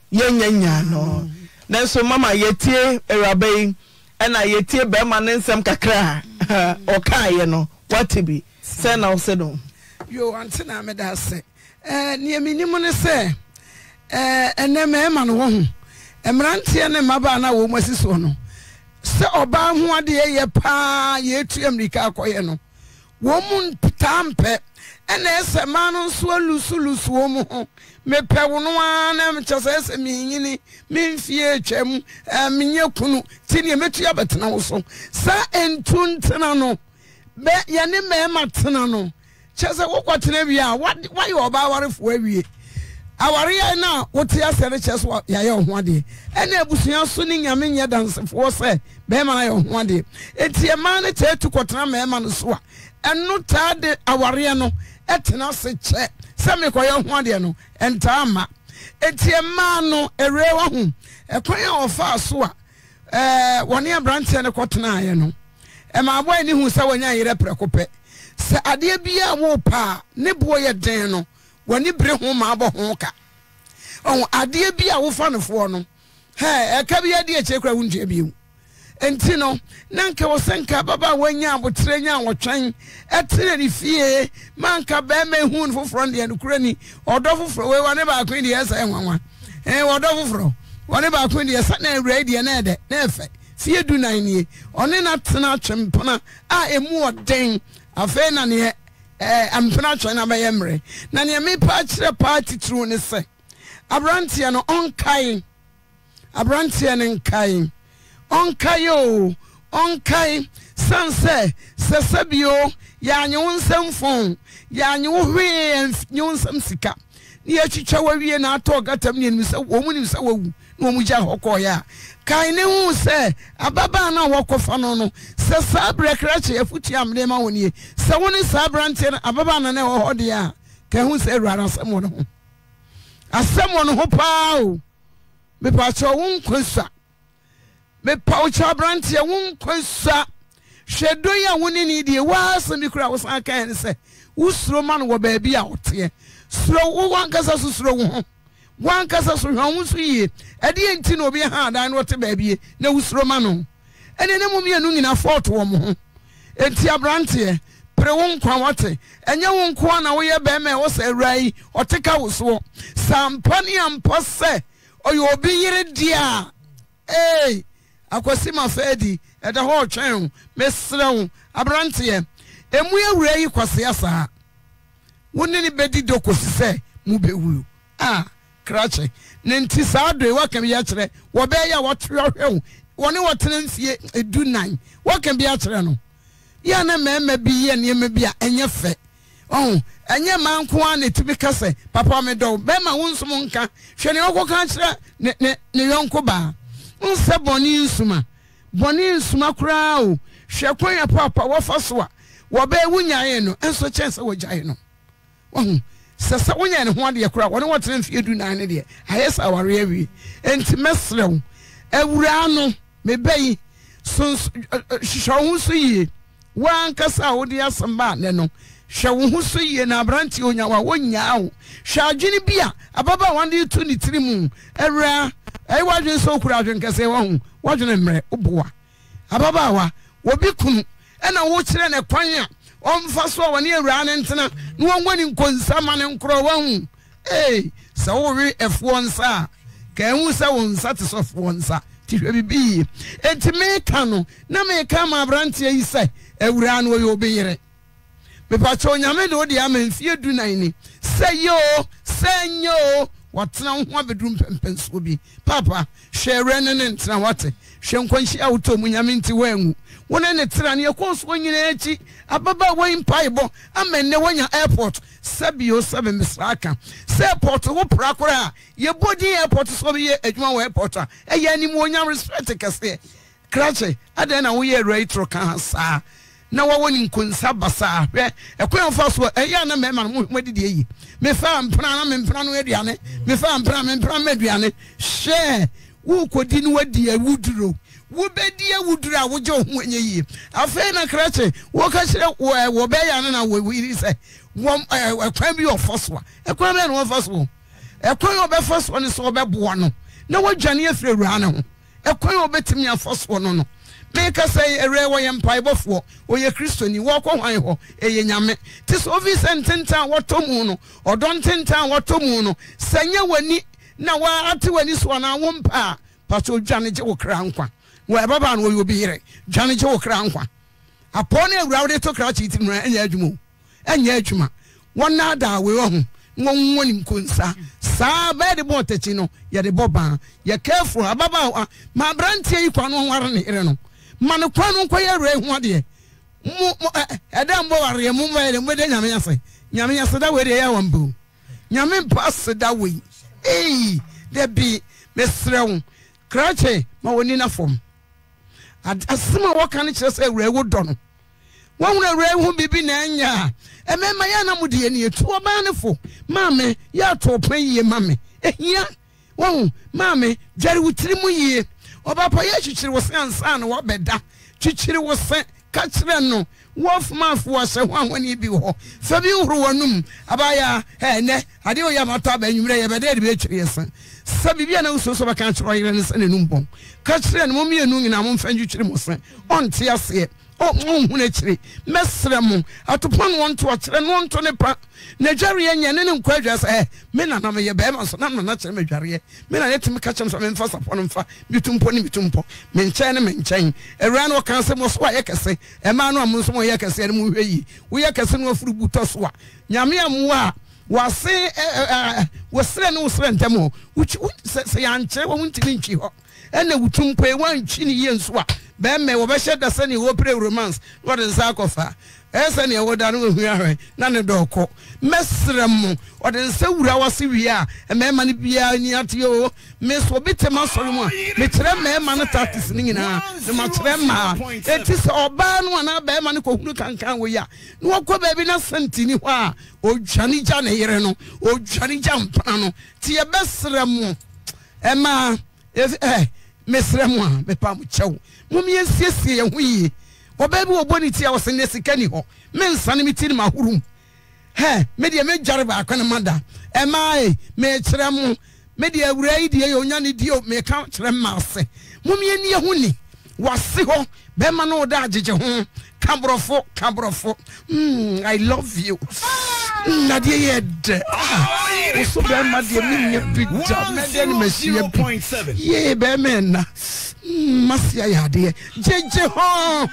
Yɛnyɛ nyaa no. Nanso mama yɛtie awuraba yi na yɛtie barima no nsɛm kakra a ɔkaeɛ no. Woate bi? Sɛn na wose no? Yoo, ante na meda ase. Eh, neɛ menim ne sɛ, eh, ɛnnɛ mmarima no wɔ ho. Mmeranteɛ ne mmabaa no a wɔn asi soɔ no, sɛ ɔbaa ho adeɛ yɛ paa yɛretu ammirika akɔyɛ no. wɔn taa mpɛ ɛna ɛsɛ mmaa no nso alusu lusu wɔn ho mepɛ wo no ara na mekyɛ sɛ ɛsɛ menyini memfie atwam menyɛ kunu ti neɛ mɛtu abɛtena wo so saa ɛntu ntena no bɛ yɛne mmarima tena no kyɛ sɛ wokɔtena wie a wayɛ ɔbaa warefoɔ awie Awareɛ no a wote aseɛ no kyerɛ sɛ yɛayɛ wo ho adeɛ. Ɛna abusua so ne Nyame nyɛ dansefoɔ sɛ bɛrima no ayɛ wo ho adeɛ. Enti mmaa no taa tu kɔtena mmarima no so a, ɛno taa de awareɛ no tena ase kyɛ sɛ mekɔyɛ wo ho adeɛ no, ɛntaa mma. Enti mmaa no, ɛwerɛ wahu ɛkwan a wɔfaa so a wɔne aberanteɛ no kɔtenaeɛ no. Ɛmaa bɔe no huu sɛ wanya yerɛ prɛko pɛ. Sɛ adeɛ biara a worepɛ a ne boɔ yɛ den no, w'ani bere ho ma abɔ ho ka. Ɔho adeɛ bi a wofa no foɔ no, hɛɛ, ɛka bi adeɛ akyire kora wontua bio. Nti no, na nka wɔ sɛ nka baba a wanya aboterɛ nya wɔtwɛn ɛtena ne fie ma nka bɛrima ehu no foforɔ deɛ no kura ni ɔdɔ foforɔ wei wɔne baako deɛ ɛsɛ nwanwa ɛn ɔdɔ foforɔ wɔne baako deɛ sɛ na awura deɛ na ɛdɛ na ɛfɛ fie du nan nie ɔne na tena twempena a emu ɔden afei na neɛ Ɛɛ, mpena atwɛn abɛyɛ mmerɛ, na deɛ merepɛ akyerɛ paa titiriw ne sɛ, aberanteɛ no ɔnkae, aberanteɛ no nkae, ɔnkae oo, ɔnkae, sane sɛ, sɛ sɛbio, yɛannye wo nsam fon, yɛannye wo hwee, yɛannye wo nsam sika, na yɛatwitwa wo awie na atɔ ɔgata mu na yɛnim sɛ wɔn nim sɛ wawu na wɔn gyae hɔ kɔeɛ a, kae ne ho sɛ ababaa no a wɔrekɔfa no no, sɛ saa berɛ krakye afotu a mede ma wo nie, sɛ wo ne saa aberanteɛ no ababaa no na ɛwɔ hɔ deɛ a, kae ho sɛ Awurade asɛm wɔ ne ho. Asɛm wɔ ne ho paa o. Mepaakyɛw wo nkwa sua. Mepa wo kyɛ abranteɛ wo nkwa sua hwɛ dɔ yi a wo ne ne die waa asɛm bi koraa wosan ka yɛ ne sɛ wo suro ma no wɔ baabi a ɔteɛ suro wo wankasa so suro wo ho wankasa so hwɛ wo so yie ɛdeɛ nti na obi ha adan na ɔte baabie na wo suro ma no ɛne ne mu mmienu nyina fɔɔto wɔ mo ho ɛnti abranteɛ pere wo nkwa wate ɛnyɛ wo nkoa na woyɛ bɛrima ɛwɔ sɛ awura yi ɔte ka wo soɔ saa mpa ne ampa sɛ Ɔyɛ obi yere deɛ a eei Akwasi Mafeadi ɛda hɔ ɔtwɛn wo mesrɛ wo abranteɛ ɛmu awura yi Kwasi Asaha wo ne no bɛdi dɔ kɔsi sɛ mo bɛwuo ah krakye na nti saa dɔ yi waka bi akyerɛ wɔbɛɛyɛ a wɔhwɛ wo wɔne wɔtena mfie du nan waka bi akyerɛ no yɛ na mmarima bi yɛ nneɛma bi a ɛnyɛ fɛ Ɔho, ɛnyɛ mmaa nko ara na ɛtumi ka sɛ, Papa, medɔ wo. Bɛrima, wo nso monka. Hwɛ nea ɔkɔka akyerɛ ne, ne, ne yɔnko baa. Wohu sɛ bɔne nsuma? Bɔne nsuma koraa o. Hwɛ kwan a paapa wɔfa so a wɔbɛyɛ, wonyaee no, ɛnso kyɛn sɛ wɔgyaee no. Wahu? Sɛ, sɛ wonyɛɛ ne ho adeɛ koraa, wɔne wɔtena mfeɛ du-nnan no deɛ, ayɛ sɛ awareɛ awie. Enti mɛsrɛ wo, awuraa no. Me ba yi, suns hwehwɛ wo ho so yie. Wo ankasa a wode asɛm baa nnɛ no, hwɛ wo ho so yie na aberanteɛ onyawa a wɔnnyaa wo. Hwɛ adwene bi a ababaawa no de reto ne tiri mu. Awuraa, ɛyɛ w'adwene sɛ wokura adwenkɛseɛ. Wahu w'adwene mmerɛ woboa ababaawa wɔ bi kunu. Ɛna wokyerɛ no kwan a ɔmfa so a ɔne awuraa no ntena na wɔnwɔ ne nkonsa ma no nkorɔ wahu ee sɛ wowe ɛfoɔ nsa a ka ɛhu sɛ wo nsa te sɛ ɔfoɔ nsa nti hwɛ biribi yie enti meka no na meka ma aberanteɛ yi sɛ awuraa no ɔyɛ obi yere mepakyɛ onyame de wo deɛ ama mfeɛ du nan ni sɛ yɛ o sɛ nyɛ o wɔtena wo ho abɛduru mpɛmpɛnsoɔ bi Paapa, hwɛ Awuraa no ne no tena wate, hwɛ nkwanhyia a wotɔɔ mu Nyame nti woanwu wo ne no tra neɛ ɛkɔɔ soɔ nyinaa akyi ababaawa yi mpaebɔ ama nnɛ wanya airport sɛbio sɛbe mesra aka sɛ airport wo pra koraa yɛbɔ din airport sɛ ɔbɛyɛ adwuma wɔ airport a ɛyɛ animuonyam respect kɛseɛ Krakye, adɛn na woyɛ awura yi toro ka ha saa? Na wawɔ ne nkonsa basaa. Hwɛ ɛkwan a ɔfa so. Ɛyɛ a na mmarima no, monhwɛ moadidi ayi. Mefa a mpena na mempena no aduane. Mefa a mpena, mempena mma aduane. Hwɛ, worekɔdi na woadi awuduro. Wobɛdi awuduro a wogye wo ho ɛnyɛ yie. Afei na Krakye, woka kyerɛ Wɔbɛyane na Wɔyiri sɛ wɔm, ɛkwan bi a ɔfa so a. Ɛkwan bɛn na ɔfa so? Ɛkwan a ɔbɛfa so ne sɛ ɔbɛboa no na wadwane afiri awuraa no ho. ɛkwan a ɔbɛtumi afa soɔ no no. Meka sɛ Ɛrɛ ɔyɛ mpaebɔfoɔ, ɔyɛ Kristoni. Wɔkɔ hwan hɔ? Ɛyɛ Nyame. Te sɛ obi sɛ ntentan a watɔ mu no, ɔdɔ ntentan a watɔ mu no, sɛ ɛnyɛ w'ani na wa ate w'ani so anaa wo mpɛ a, mpakyɛw dwane gye wo kra nkwa. Wɔ ɛbabaa no ɔyɛ obi yere, dwane gye wo kra nkwa. Apɔw no a awuraa wode to krakye tirim no ɛnyɛ adwuma o. nyɛ adwuma, wɔnnaadaa awoeɛ ho, na wɔnwu wɔn nim konsa. Saa bɛyɛ de bɔ ɔtakyi no, yɛde bɔ baa. Yɛ careful, ababaawa, ma aberanteɛ yi kwan na ɔnware ne yere no. Ma no kwan na ɔnkɔyɛ awurai ho adeɛ. Mo, mo, ɛ, ɛda mbɔ wareɛ mu, mobɛyɛ dɛ, mobɛda Nyame ase. Nyame aseda wei deɛ ɛyɛ awampa o. Nyame mpa aseda wei. Ei, dabi, mesrɛ wo, krakye, ma w'ani na fam. Ad, asem a wɔka no kyerɛ sɛ awurai wodɔ no. Wɔahunu awuraa yi ho biribi na anya a, ɛmɛma yɛ na mode yɛn yɛtu ɔbaa no fo. Maame, yɛ ato ɔpon yie ma me. Ɛhia. Wahu? Maame, dware wo tiri mu yie. Ɔbaa pa, yɛ kyekyere wo se ansa na woabɛda. Kyekyere wo se. Ka kyerɛ no. Wolf mouth wɔ ahyɛ ho ahoni bi hɔ. Fa bi horo w'anom. Abaayaa, hɛ ɛnnɛ, adeɛ a woyɛ matɔ aba anwummerɛ, yɛbɛ dɛn de bɛkyere yɛ se? Sa biribi a na wosuro sɛ wobɛka akyerɛ ɔyere no sɛ n'anum bɔn. Ka kyerɛ no, mo mmienu nyinaa momfa ntwitwiri mo se. Ɔnte aseɛ. O monhunu akyire, mɛsrɛ mo, atopɔn no ɔnto, ɔkyerɛ no ɔnto ne pa, na adwareɛ nyɛ ne ne nkɔ adwareɛ sɛ, Ɛɛ, me na na meyɛ bɛɛma nso na nana kyerɛ me adwareɛ, me na natumi ka kyerɛ no sɛ memfa sapɔ no mfa me tu mpɔ ne me tu mpɔ me nkyɛn ne me nkyɛn. Awuraa no ɔkaa sɛ, Mo so ayɛ kɛse, ɛmaa no a mo nso mo yɛ kɛseɛ no monhwɛ yie, woyɛ kɛse no afurubu tɔ so a, Nyame ammoa a, wɔ ase ɛ ɛ ɛ, wɔ serɛ ne wo serɛ ntam hɔ, wotwi, wo, sɛ, sɛ yɛankyerɛ wɔ, wontumi ntwi hɔ. Ɛna wotum poe wɔantwi no yie nso a, bɛɛma yi wɔbɛhyɛ da sɛnea wɔpire romance na wɔde nsa akɔfa. Ɛyɛ sɛnea ɛwɔ da no wɔhwia hwɛ na ne dɔ kɔ. Mɛsrɛ mo, wɔde nsa wura w'ase wie a, mmarima no biara ani ateɛ oo. Me nso obi te m'asɔre mu a, mekyerɛ mmarima no tactics no nyinaa na makyerɛ mmaa. Enti sɛ ɔbaa no anaa barima no kɔhunu kankan wei a, na wɔkɔ baabi na scent nni hɔ a, ɔdwane gya ne yere no, ɔdwane gya mpena no. Nti yɛbɛsrɛ mo. Ɛmaa, ef, eh, Mesrɛ mo a, mepa mo kyɛw, mom yɛnsiesie yɛn ho yie. Ɔbaa bi wɔbɔ ne ti a, ɔse, Nnɛ sika nni hɔ. Mensane me ti no mahoro mu. Hɛ, me deɛ mɛdware baako no mada. Ɛmaa, ei, mekyerɛ mo, me deɛ awuraa yi deɛ yɛ ɔnya ne die o, meka kyerɛ mmaase. Mom yɛnni yɛn ho ni. Wase hɔ bɛma no da agyegye ho ka borɔfo ka borɔfo mm I love you mm adeɛ yɛ dɛ ah woso bɛma deɛ menyɛ bi da mɛdɛ ne mahyia bi yee bɛma ɛna mm mase ayɛ adeɛ gyegye ho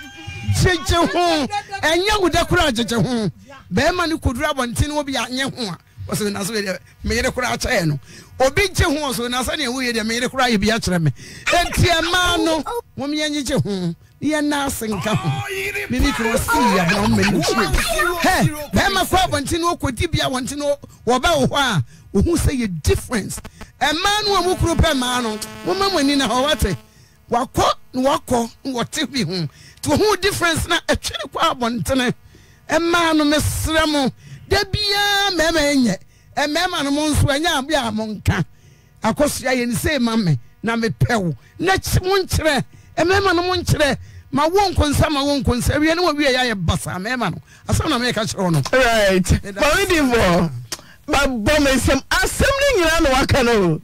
gyegye ho ɛnyɛ wo da kora agyegye ho bɛma ne koduru abɔnten wɔ bi anyɛ ho a Ɔsɛ me nase wei deɛ me yere koraa kyɛɛ no obi gye ho ɔsɛ na sɛdeɛ woyɛ deɛ me yere koraa yɛ bi akyerɛ me enti ɛmaa no mom yɛnye gye ho ne yɛn nan ase nka ho me ne kunu ɔsii yɛ abena ɔmma mu kyerɛ hɛ bɛrima kɔ abɔnten na ɔkɔdi bi awɔnten na wɔba wɔ hɔ a ɔhu sɛ yɛ difference ɛmaa no a mu kunu pɛ mmaa no moma mo ani na hɔ wate Wakɔ na wakɔ na wɔte bi ho nti wɔhuu difference na ɛtwe ne kɔ abɔntene mmaa no mesrɛ mo da biara mmarima ɛnyɛ mmarima no mo nso ɛnyɛ abe a mo nka akɔsua yɛ ne sei ma me na mepɛ wo na mo nkyerɛ mmarima no mo nkyerɛ ma wo nkonsa ma wo nkonsa wie ne wɔ wie yɛ basa mmarima no asɛm na meka kyerɛ wo no right mame divoɔ babɔ me nsɛm asɛm no nyinaa na waka no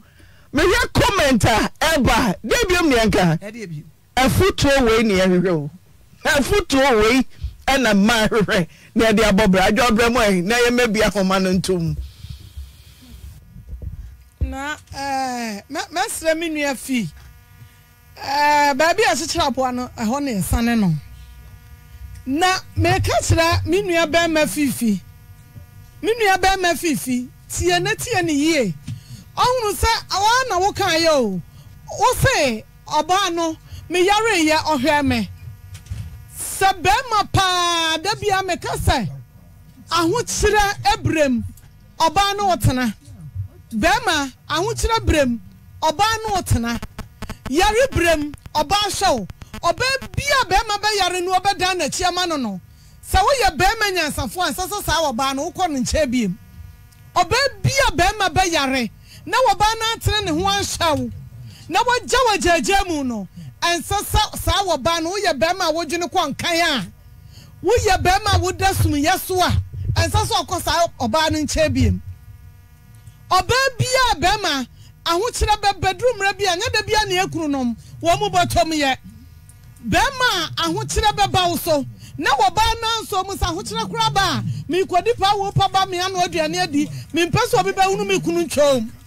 Mehwɛ comment a ɛba a, dɛn biom ne yɛnka? Afutuo wei ne yɛhwehwɛ o. Afutuo wei na mmaa hwehwɛ na yɛde abɔ bra. Adwoa brɛ mu ɛ na yɛmmɛbia nhoma no ntom. Na eh, mɛsrɛ me nua Fi. Ɛɛ, baabi a yɛkyekyere aboa no, ɛhɔ na yɛsane no. Na meka kyerɛ me nuabarima Fifi, Me nuabarima Fifi, tie na tie no yie. Ɔhunu sɛ wo ara na wokaeɛ o. Wose ɔbaa no meyareeɛ, ɔhwɛɛ me sɛ barima paa. Da biara meka sɛ ahokyerɛ berem. Ɔbaa no ɔtena. Bɛɛma, ahokyerɛ berɛm, ɔbaa no ɔtena. Yare berɛm, ɔbaa hwɛ wo. Ɔbaa bi a bɛɛma bɛyare no ɔbɛdan nakyi ama no no, sɛ wo yɛ bɛɛma nyansafo a ɛnsɛ sɛ saa ɔbaa no wo kɔ no nkyɛn biom. Ɔbaa bi a bɛɛma bɛyare na wɔbaa no antene ne ho anhwɛ wo na wagya wo agyaagyaa mu no, ɛnsɛ sɛ saa ɔbaa no wo yɛ bɛɛma a wodwene kɔ nkan a, Woyɛ barima a woda sumyɛ so a, ɛnsɛ sɛ ɔkɔ saa ɔbaa no nkyɛn bio. Ɔbaa biara a barima ahokyerɛ bɛ bɛduru mmerɛ bi a, ɛnyɛ da biara na ekununom wɔn bɔtɔm yɛ. Barima a ahokyerɛ bɛba wo so na wɔbaa nanso mu sɛ ahokyerɛ koraa ba a, merekɔdi paa woo pa ba me ano aduane adi, mempɛ sɛ obi bɛhono me kunu ntwom.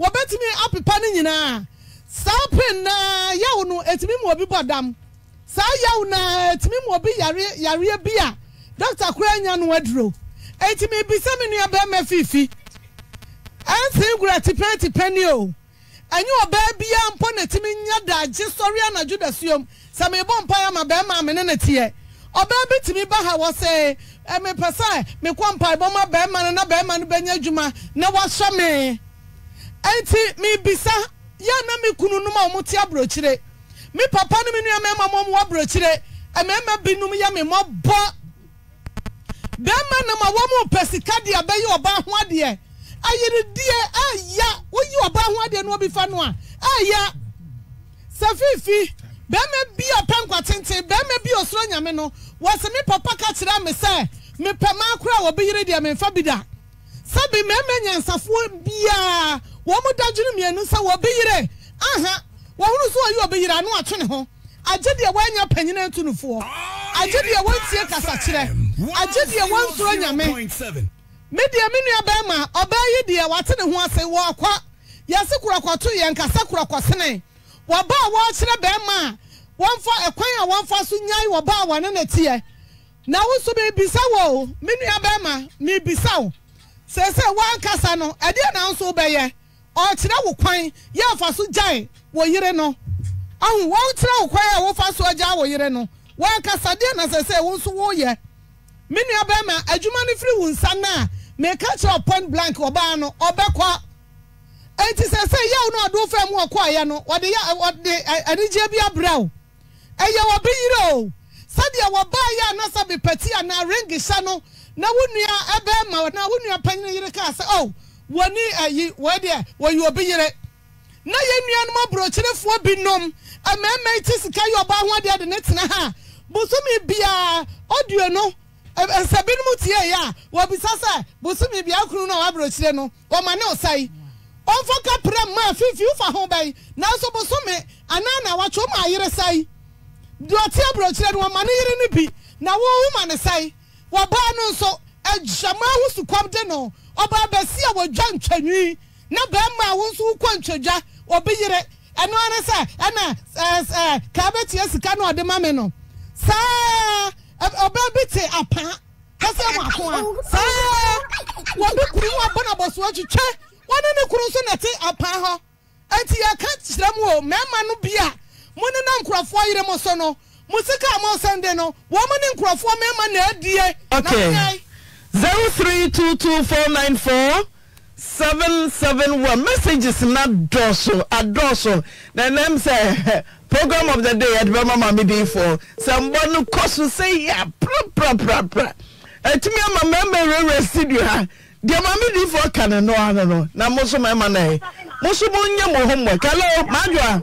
Wɔbɛtumi apepa ne nyinaa. Saa pen no ara yaw no, ɛtumi ma obi bɔ dam. Saa yaw no ara tumi ma obi yare yareɛ bi a dɔkta koraa nnya no aduro. Enti mebisa me nuabarima Fifi, ɛnse gura tipɛn-tipɛn ni o, ɛnyɛ ɔbaa biara mpo na ɛtumi nya daagye sɔre anadwo dasuom Sɛ merebɔ mpae ama barima a me ne no teɛ, ɔbaa bi tumi ba ha, ɔse, Mepɛ sɛ mekɔ mpaebɔ ma barima no na barima no bɛnya adwuma na wahwɛ me. Enti mebisa, yɛ na me kununom a wɔte aburokyire, me papa ne me nua mmarima a wɔwɔ aburokyire, mmarima binom yɛ me mmɔbɔ. Bɛɛma nom a wɔn pɛ sika deɛ bɛyɛ ɔbaa ho adeɛ ayeredeɛ ɛɛya woyi ɔbaa ho adeɛ no obi fa no a ɛɛya sɛ fifi bɛɛma bi a ɔpɛ nkwa tenten bɛɛma bi a ɔsoro nyame no wɔse me papa ka kyerɛ me sɛ me pɛ maa koraa obi yere deɛ me nfa bi da sɛ bi mɛɛma nyansafoɔ biaa wɔn da dwene mienu sɛ obi yere aha wɔhunu so oyi obi yere ano atwe ne ho. Agye deɛ wannya panyin antu no foɔ, agye deɛ wantie kasakyerɛ, agye deɛ wansuro Nyame. Me deɛ me nua bɛɛma, ɔbaa yi deɛ wate ne ho ase, wɔɔkɔ, yɛse korɔkɔ to yɛn ka sɛ korɔkɔ sene wɔba a wɔɔkyerɛ bɛɛma a wɔnfa ɛkwan a wɔnfa so nyae wɔba a wɔne no teɛ. Na wo nso meebisa wo o, me nua bɛɛma, meebisa wo, seesei woankasa no, ɛdeɛn na wo nso wobɛyɛ? Ɔrekyerɛ wo kwan yɛ fa so gyae wo yere no. Ahu, ɔrekyerɛ wo kwan a wofa so agyaa wo yere no. W'ankasa deɛn na ɛsɛ sɛ wo nso woyɛ? Me nua barima, adwuma no firi wo nsa nnɛ a, meka kyerɛ wo point blank, ɔbaa no, ɔbɛkɔ. Enti sɛ ɛsɛ yaw na ɔde wo faa mu a ɔkɔeɛ no, ɔde ya, ɔde anigyeɛ bi abrɛ wo. Ɛyɛ obi yere oo, sɛdeɛ wɔbaeɛ a na sɛ bepati anaa ring hyɛ no na wo nua barima anaa wo nua panin yere kaa sɛ, Oh, wɔnni ayi, wei deɛ wɔyɛ obi yere. Na yɛn nuanom aburokyerefoɔ binom, mmarima yi te sika yɛ ɔbaa ho adeɛ de no tena ha a, bosome biara audio no, sɛ binom tieeɛ a, wɔbisa sɛ, Bosome biara kunu no a waburokyire no, Wɔma ne ɔsɛe. Ɔmfa kapra mma afiifi wofa ho bɛn? Nanso bosome anaa nnawɔtwe woma ayere sɛe. Dɔte aburokyire no wɔma no yere no bi na wo woma no sɛe. Ɔbaa no nso agyama ho sukɔm de no. Ɔbaa bɛsi a wɔdwa ntwanwi na bɛrima a wo nso wokɔ ntwadwa obi yere ɛno ara ne sɛ ɛna kaa bɛtua sika no ɔde ma me no saa ara ɔbaa bi te apaa. Kasa baako a saa wɔde kuru ho abɔnabɔsoɔ twitwa wɔne ne kunu nso na ɛte apaa hɔ. Enti yɛka kyerɛ mo o, mmarima no bi a monenam nkurɔfoɔ yere mo so no, mo sika a moresɛn de no, wɔn ne nkurɔfoɔ mmarima na ɛredie. Na Okay. hwɛ. Zero three two two four nine four Seven seven one messages no adɔɔso adɔɔso na ɛnɛ ɛm sɛ program of the day yɛde bɛma maame diyifoɔ nsɛmbɔ no kɔ so sɛ yɛ prapraprapra ɛtumi ama mmarima awurawura studio ha deɛ maame diyifoɔ ka no no ano no na mo nso mmarima na ɛ mo nso mo nyɛ mo homework hello madwoa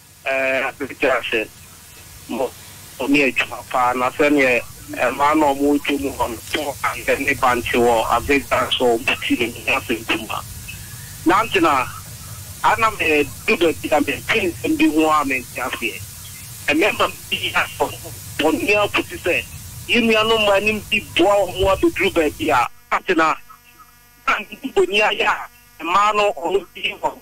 Mete ase. Mo ne adwuma paa na sɛdeɛ mmaa no a wɔwɔ dwa mu hɔ no tɔn ayɛ ne bankye wɔ Abidjan so a wɔte no mu ho asɛm kumaa. Nante na a na medu baabi a mete nsɛm bi ho a mente aseɛ. Mmarima no bi yɛ asafo mu bɔne ara kɔsi sɛ yɛn nuanom mmaa no bi boa wɔn ma wɔabɛduru baabi a Nante na a na menim bɔni ayɛ a mmaa no wɔde yi wɔn ho.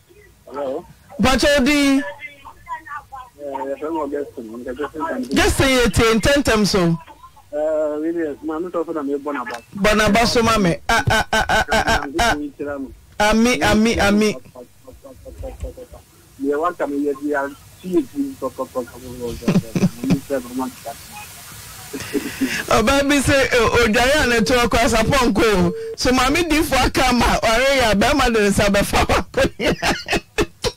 Mpakyɛ wo din? Justin yɛ tie ntɛntɛm so. Bɔ n'aba so ma me. Ami ami ami. Ɔbaa bi se odware a ne to ɔkɔ asapɔnkɔ o. So Maame Difo aka ama ɔreyɛ a barima de ne nsa bɛfa hɔ akonya?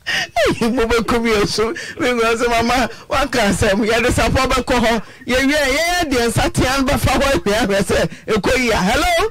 Eii mobɛkum yɛn so. Me nua ɔse mama woaka asɛm yɛde sapɔ bɛkɔ hɔ yɛwie a yɛyɛ deɛ nsateaa no bɛfa hɔ ahwia ahwɛ sɛ ɛkɔ yie a. Hello.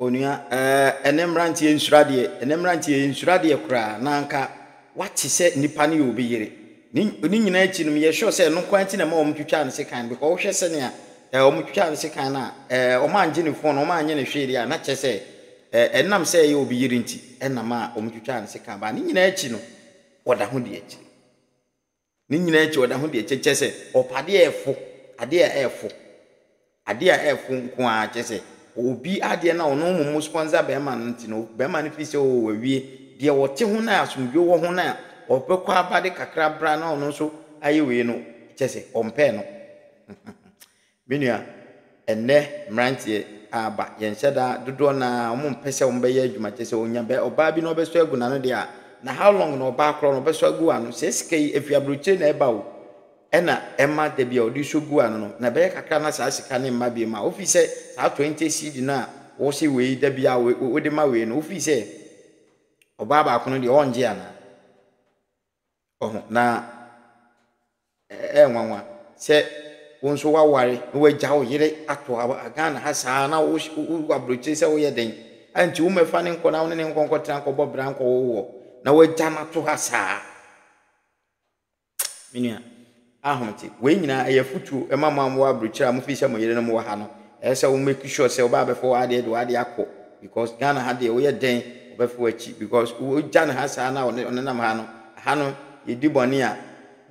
Onua, ɛɛ, ɛnnɛ mmeranteɛ nsuro adeɛ. Ɛnnɛ mmeranteɛ, yɛnsuro adeɛ koraa. Na anka wate sɛ nipa no yɛ obi yere. Ne, ne nyinaa akyi no, meyɛ sure sɛ ɛno nko ara nti na ɛma wɔtwitwaa no sekan no, because wohwɛ sɛnea ɛɛ, wɔtwitwaa no sekan no a, ɛɛ, wɔangye ne phone, wɔanyɛ no hwee deɛ a, na kyerɛ sɛ, ɛɛ, ɛnam sɛ ɛyɛ obi yere nti, ɛna ma wɔtwitwaa no sekan. But ne nyinaa akyi no, wɔda ho di akyire. Ne nyinaa akyi ɔda ho deɛ kyɛ kyɛ sɛ ɔpɛ adeɛ a ɛfo adeɛ a ɛfo adeɛ a ɛfo nko ara kyɛ sɛ obi adeɛ na ɔno mo mo sponsor bɛrima no nti no bɛrima no fi sɛ o wawie deɛ ɔte ho na asomdwe wɔ ho na ɔbɛkɔ abade kakra bra na ɔno nso ayɛ wei no kyɛ sɛ ɔmpɛ no Me nua, ɛnnɛ mmeranteɛ a aba, yɛnhyɛ da a, dodoɔ no ara wɔn mpɛ sɛ wɔn bɛyɛ adwuma, kyerɛ sɛ ɔnya bɛ, ɔbaa bi na ɔbɛsɔ agu n'ano deɛ a, na how long na ɔbaa korɔ no ɔbɛsɔ agu ano, sɛ sika yi ɛfiri aburokyire na ɛba o, ɛna ɛma da bi a ɔde sɔ gu ano no, na ɛbɛyɛ kakra na saa sika no mma biom a, wofii sɛ saa twenty cedi no a wose wei da bi a wode ma wei no, wofii sɛ ɔbaa baako no deɛ ɔngye anaa? Ɔho, na ɛyɛ nwanwa sɛ wo nso woaware na woagya wo yere ato Ghana ha saa na wo aburokyire sɛ woyɛ dɛn a nti wo mmɛfa ne nkɔ na wo ne ne nkɔ nkɔtena nkɔbɔ bra nkɔwowɔ na woagya no ato ha saa menua Ahomete. Wei nyinaa, ɛyɛ afutuo ma mo a mowɔ abrokyire a mofii sɛ mo yerenom wɔ ha no. Ɛyɛ sɛ wo make sure sɛ ɔbaa bɛfa w'adeɛ de w'adeɛ akɔ because Ghana ha deɛ woyɛ dɛn ɔbɛfa w'akyi because wogya no ha saa na ɔnenam ha no ha no yɛdi bɔne a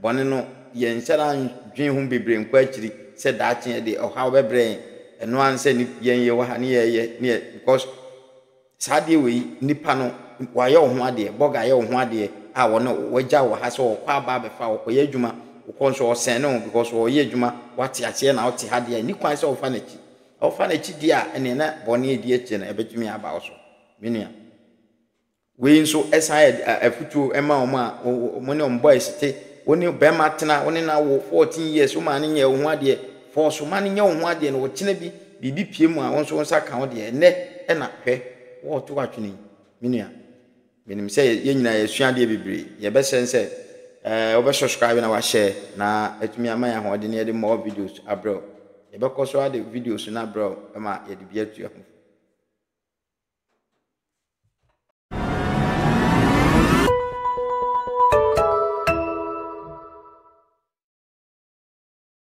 bɔne no yɛnhyɛda ndwen ho bebree nkɔ akyiri sɛ daakye ɛde ɔhaw bɛbrɛ yɛn ɛno ara ne sɛ yɛn yɛwɔ ha ne yɛyɛ ne yɛ because Saa adeɛ wei, nipa no, wayɛ wo ho adeɛ, bɔga ayɛ wo ho adeɛ a wɔne wo, wagya wɔ ha sɛ ɔkɔ aba abɛfa, ɔkɔyɛ adwuma, wokɔ nso ɔsɛne wo because ɔreyɛ adwuma, wate aseɛ na wote ha deɛ a, ɛnni kwan sɛ wofa n'akyi. Na wofa n'akyi deɛ a, ɛnneɛ na bɔne a ɛdi akyire no, ɛbɛtumi aba wo so, me nua. Wei nso san yɛ afutuo ma wɔn a wɔne wɔn boys te, wo ne barima tena, wo ne no awo 14 years, wo maa no nyɛɛ wo ho adeɛ, Paul soma no nyɛ wo ho adeɛ no ɔkyena bi biribi pie mu a wo nso wo nsa ka wo deɛ ɛnɛ ɛna hwɛ wɔɔto w'atwene yi me nua menim sɛ yɛ nyinaa yɛsua adeɛ bebree yɛbɛsrɛ n sɛ ɛɛ eh, wobɛ subscribe na wahyɛ na atumi ama yɛ ahoɔden na yɛde more videos abrɛ wo yɛbɛkɔ so ade videos no abrɛ wo ma yɛde bi atua ho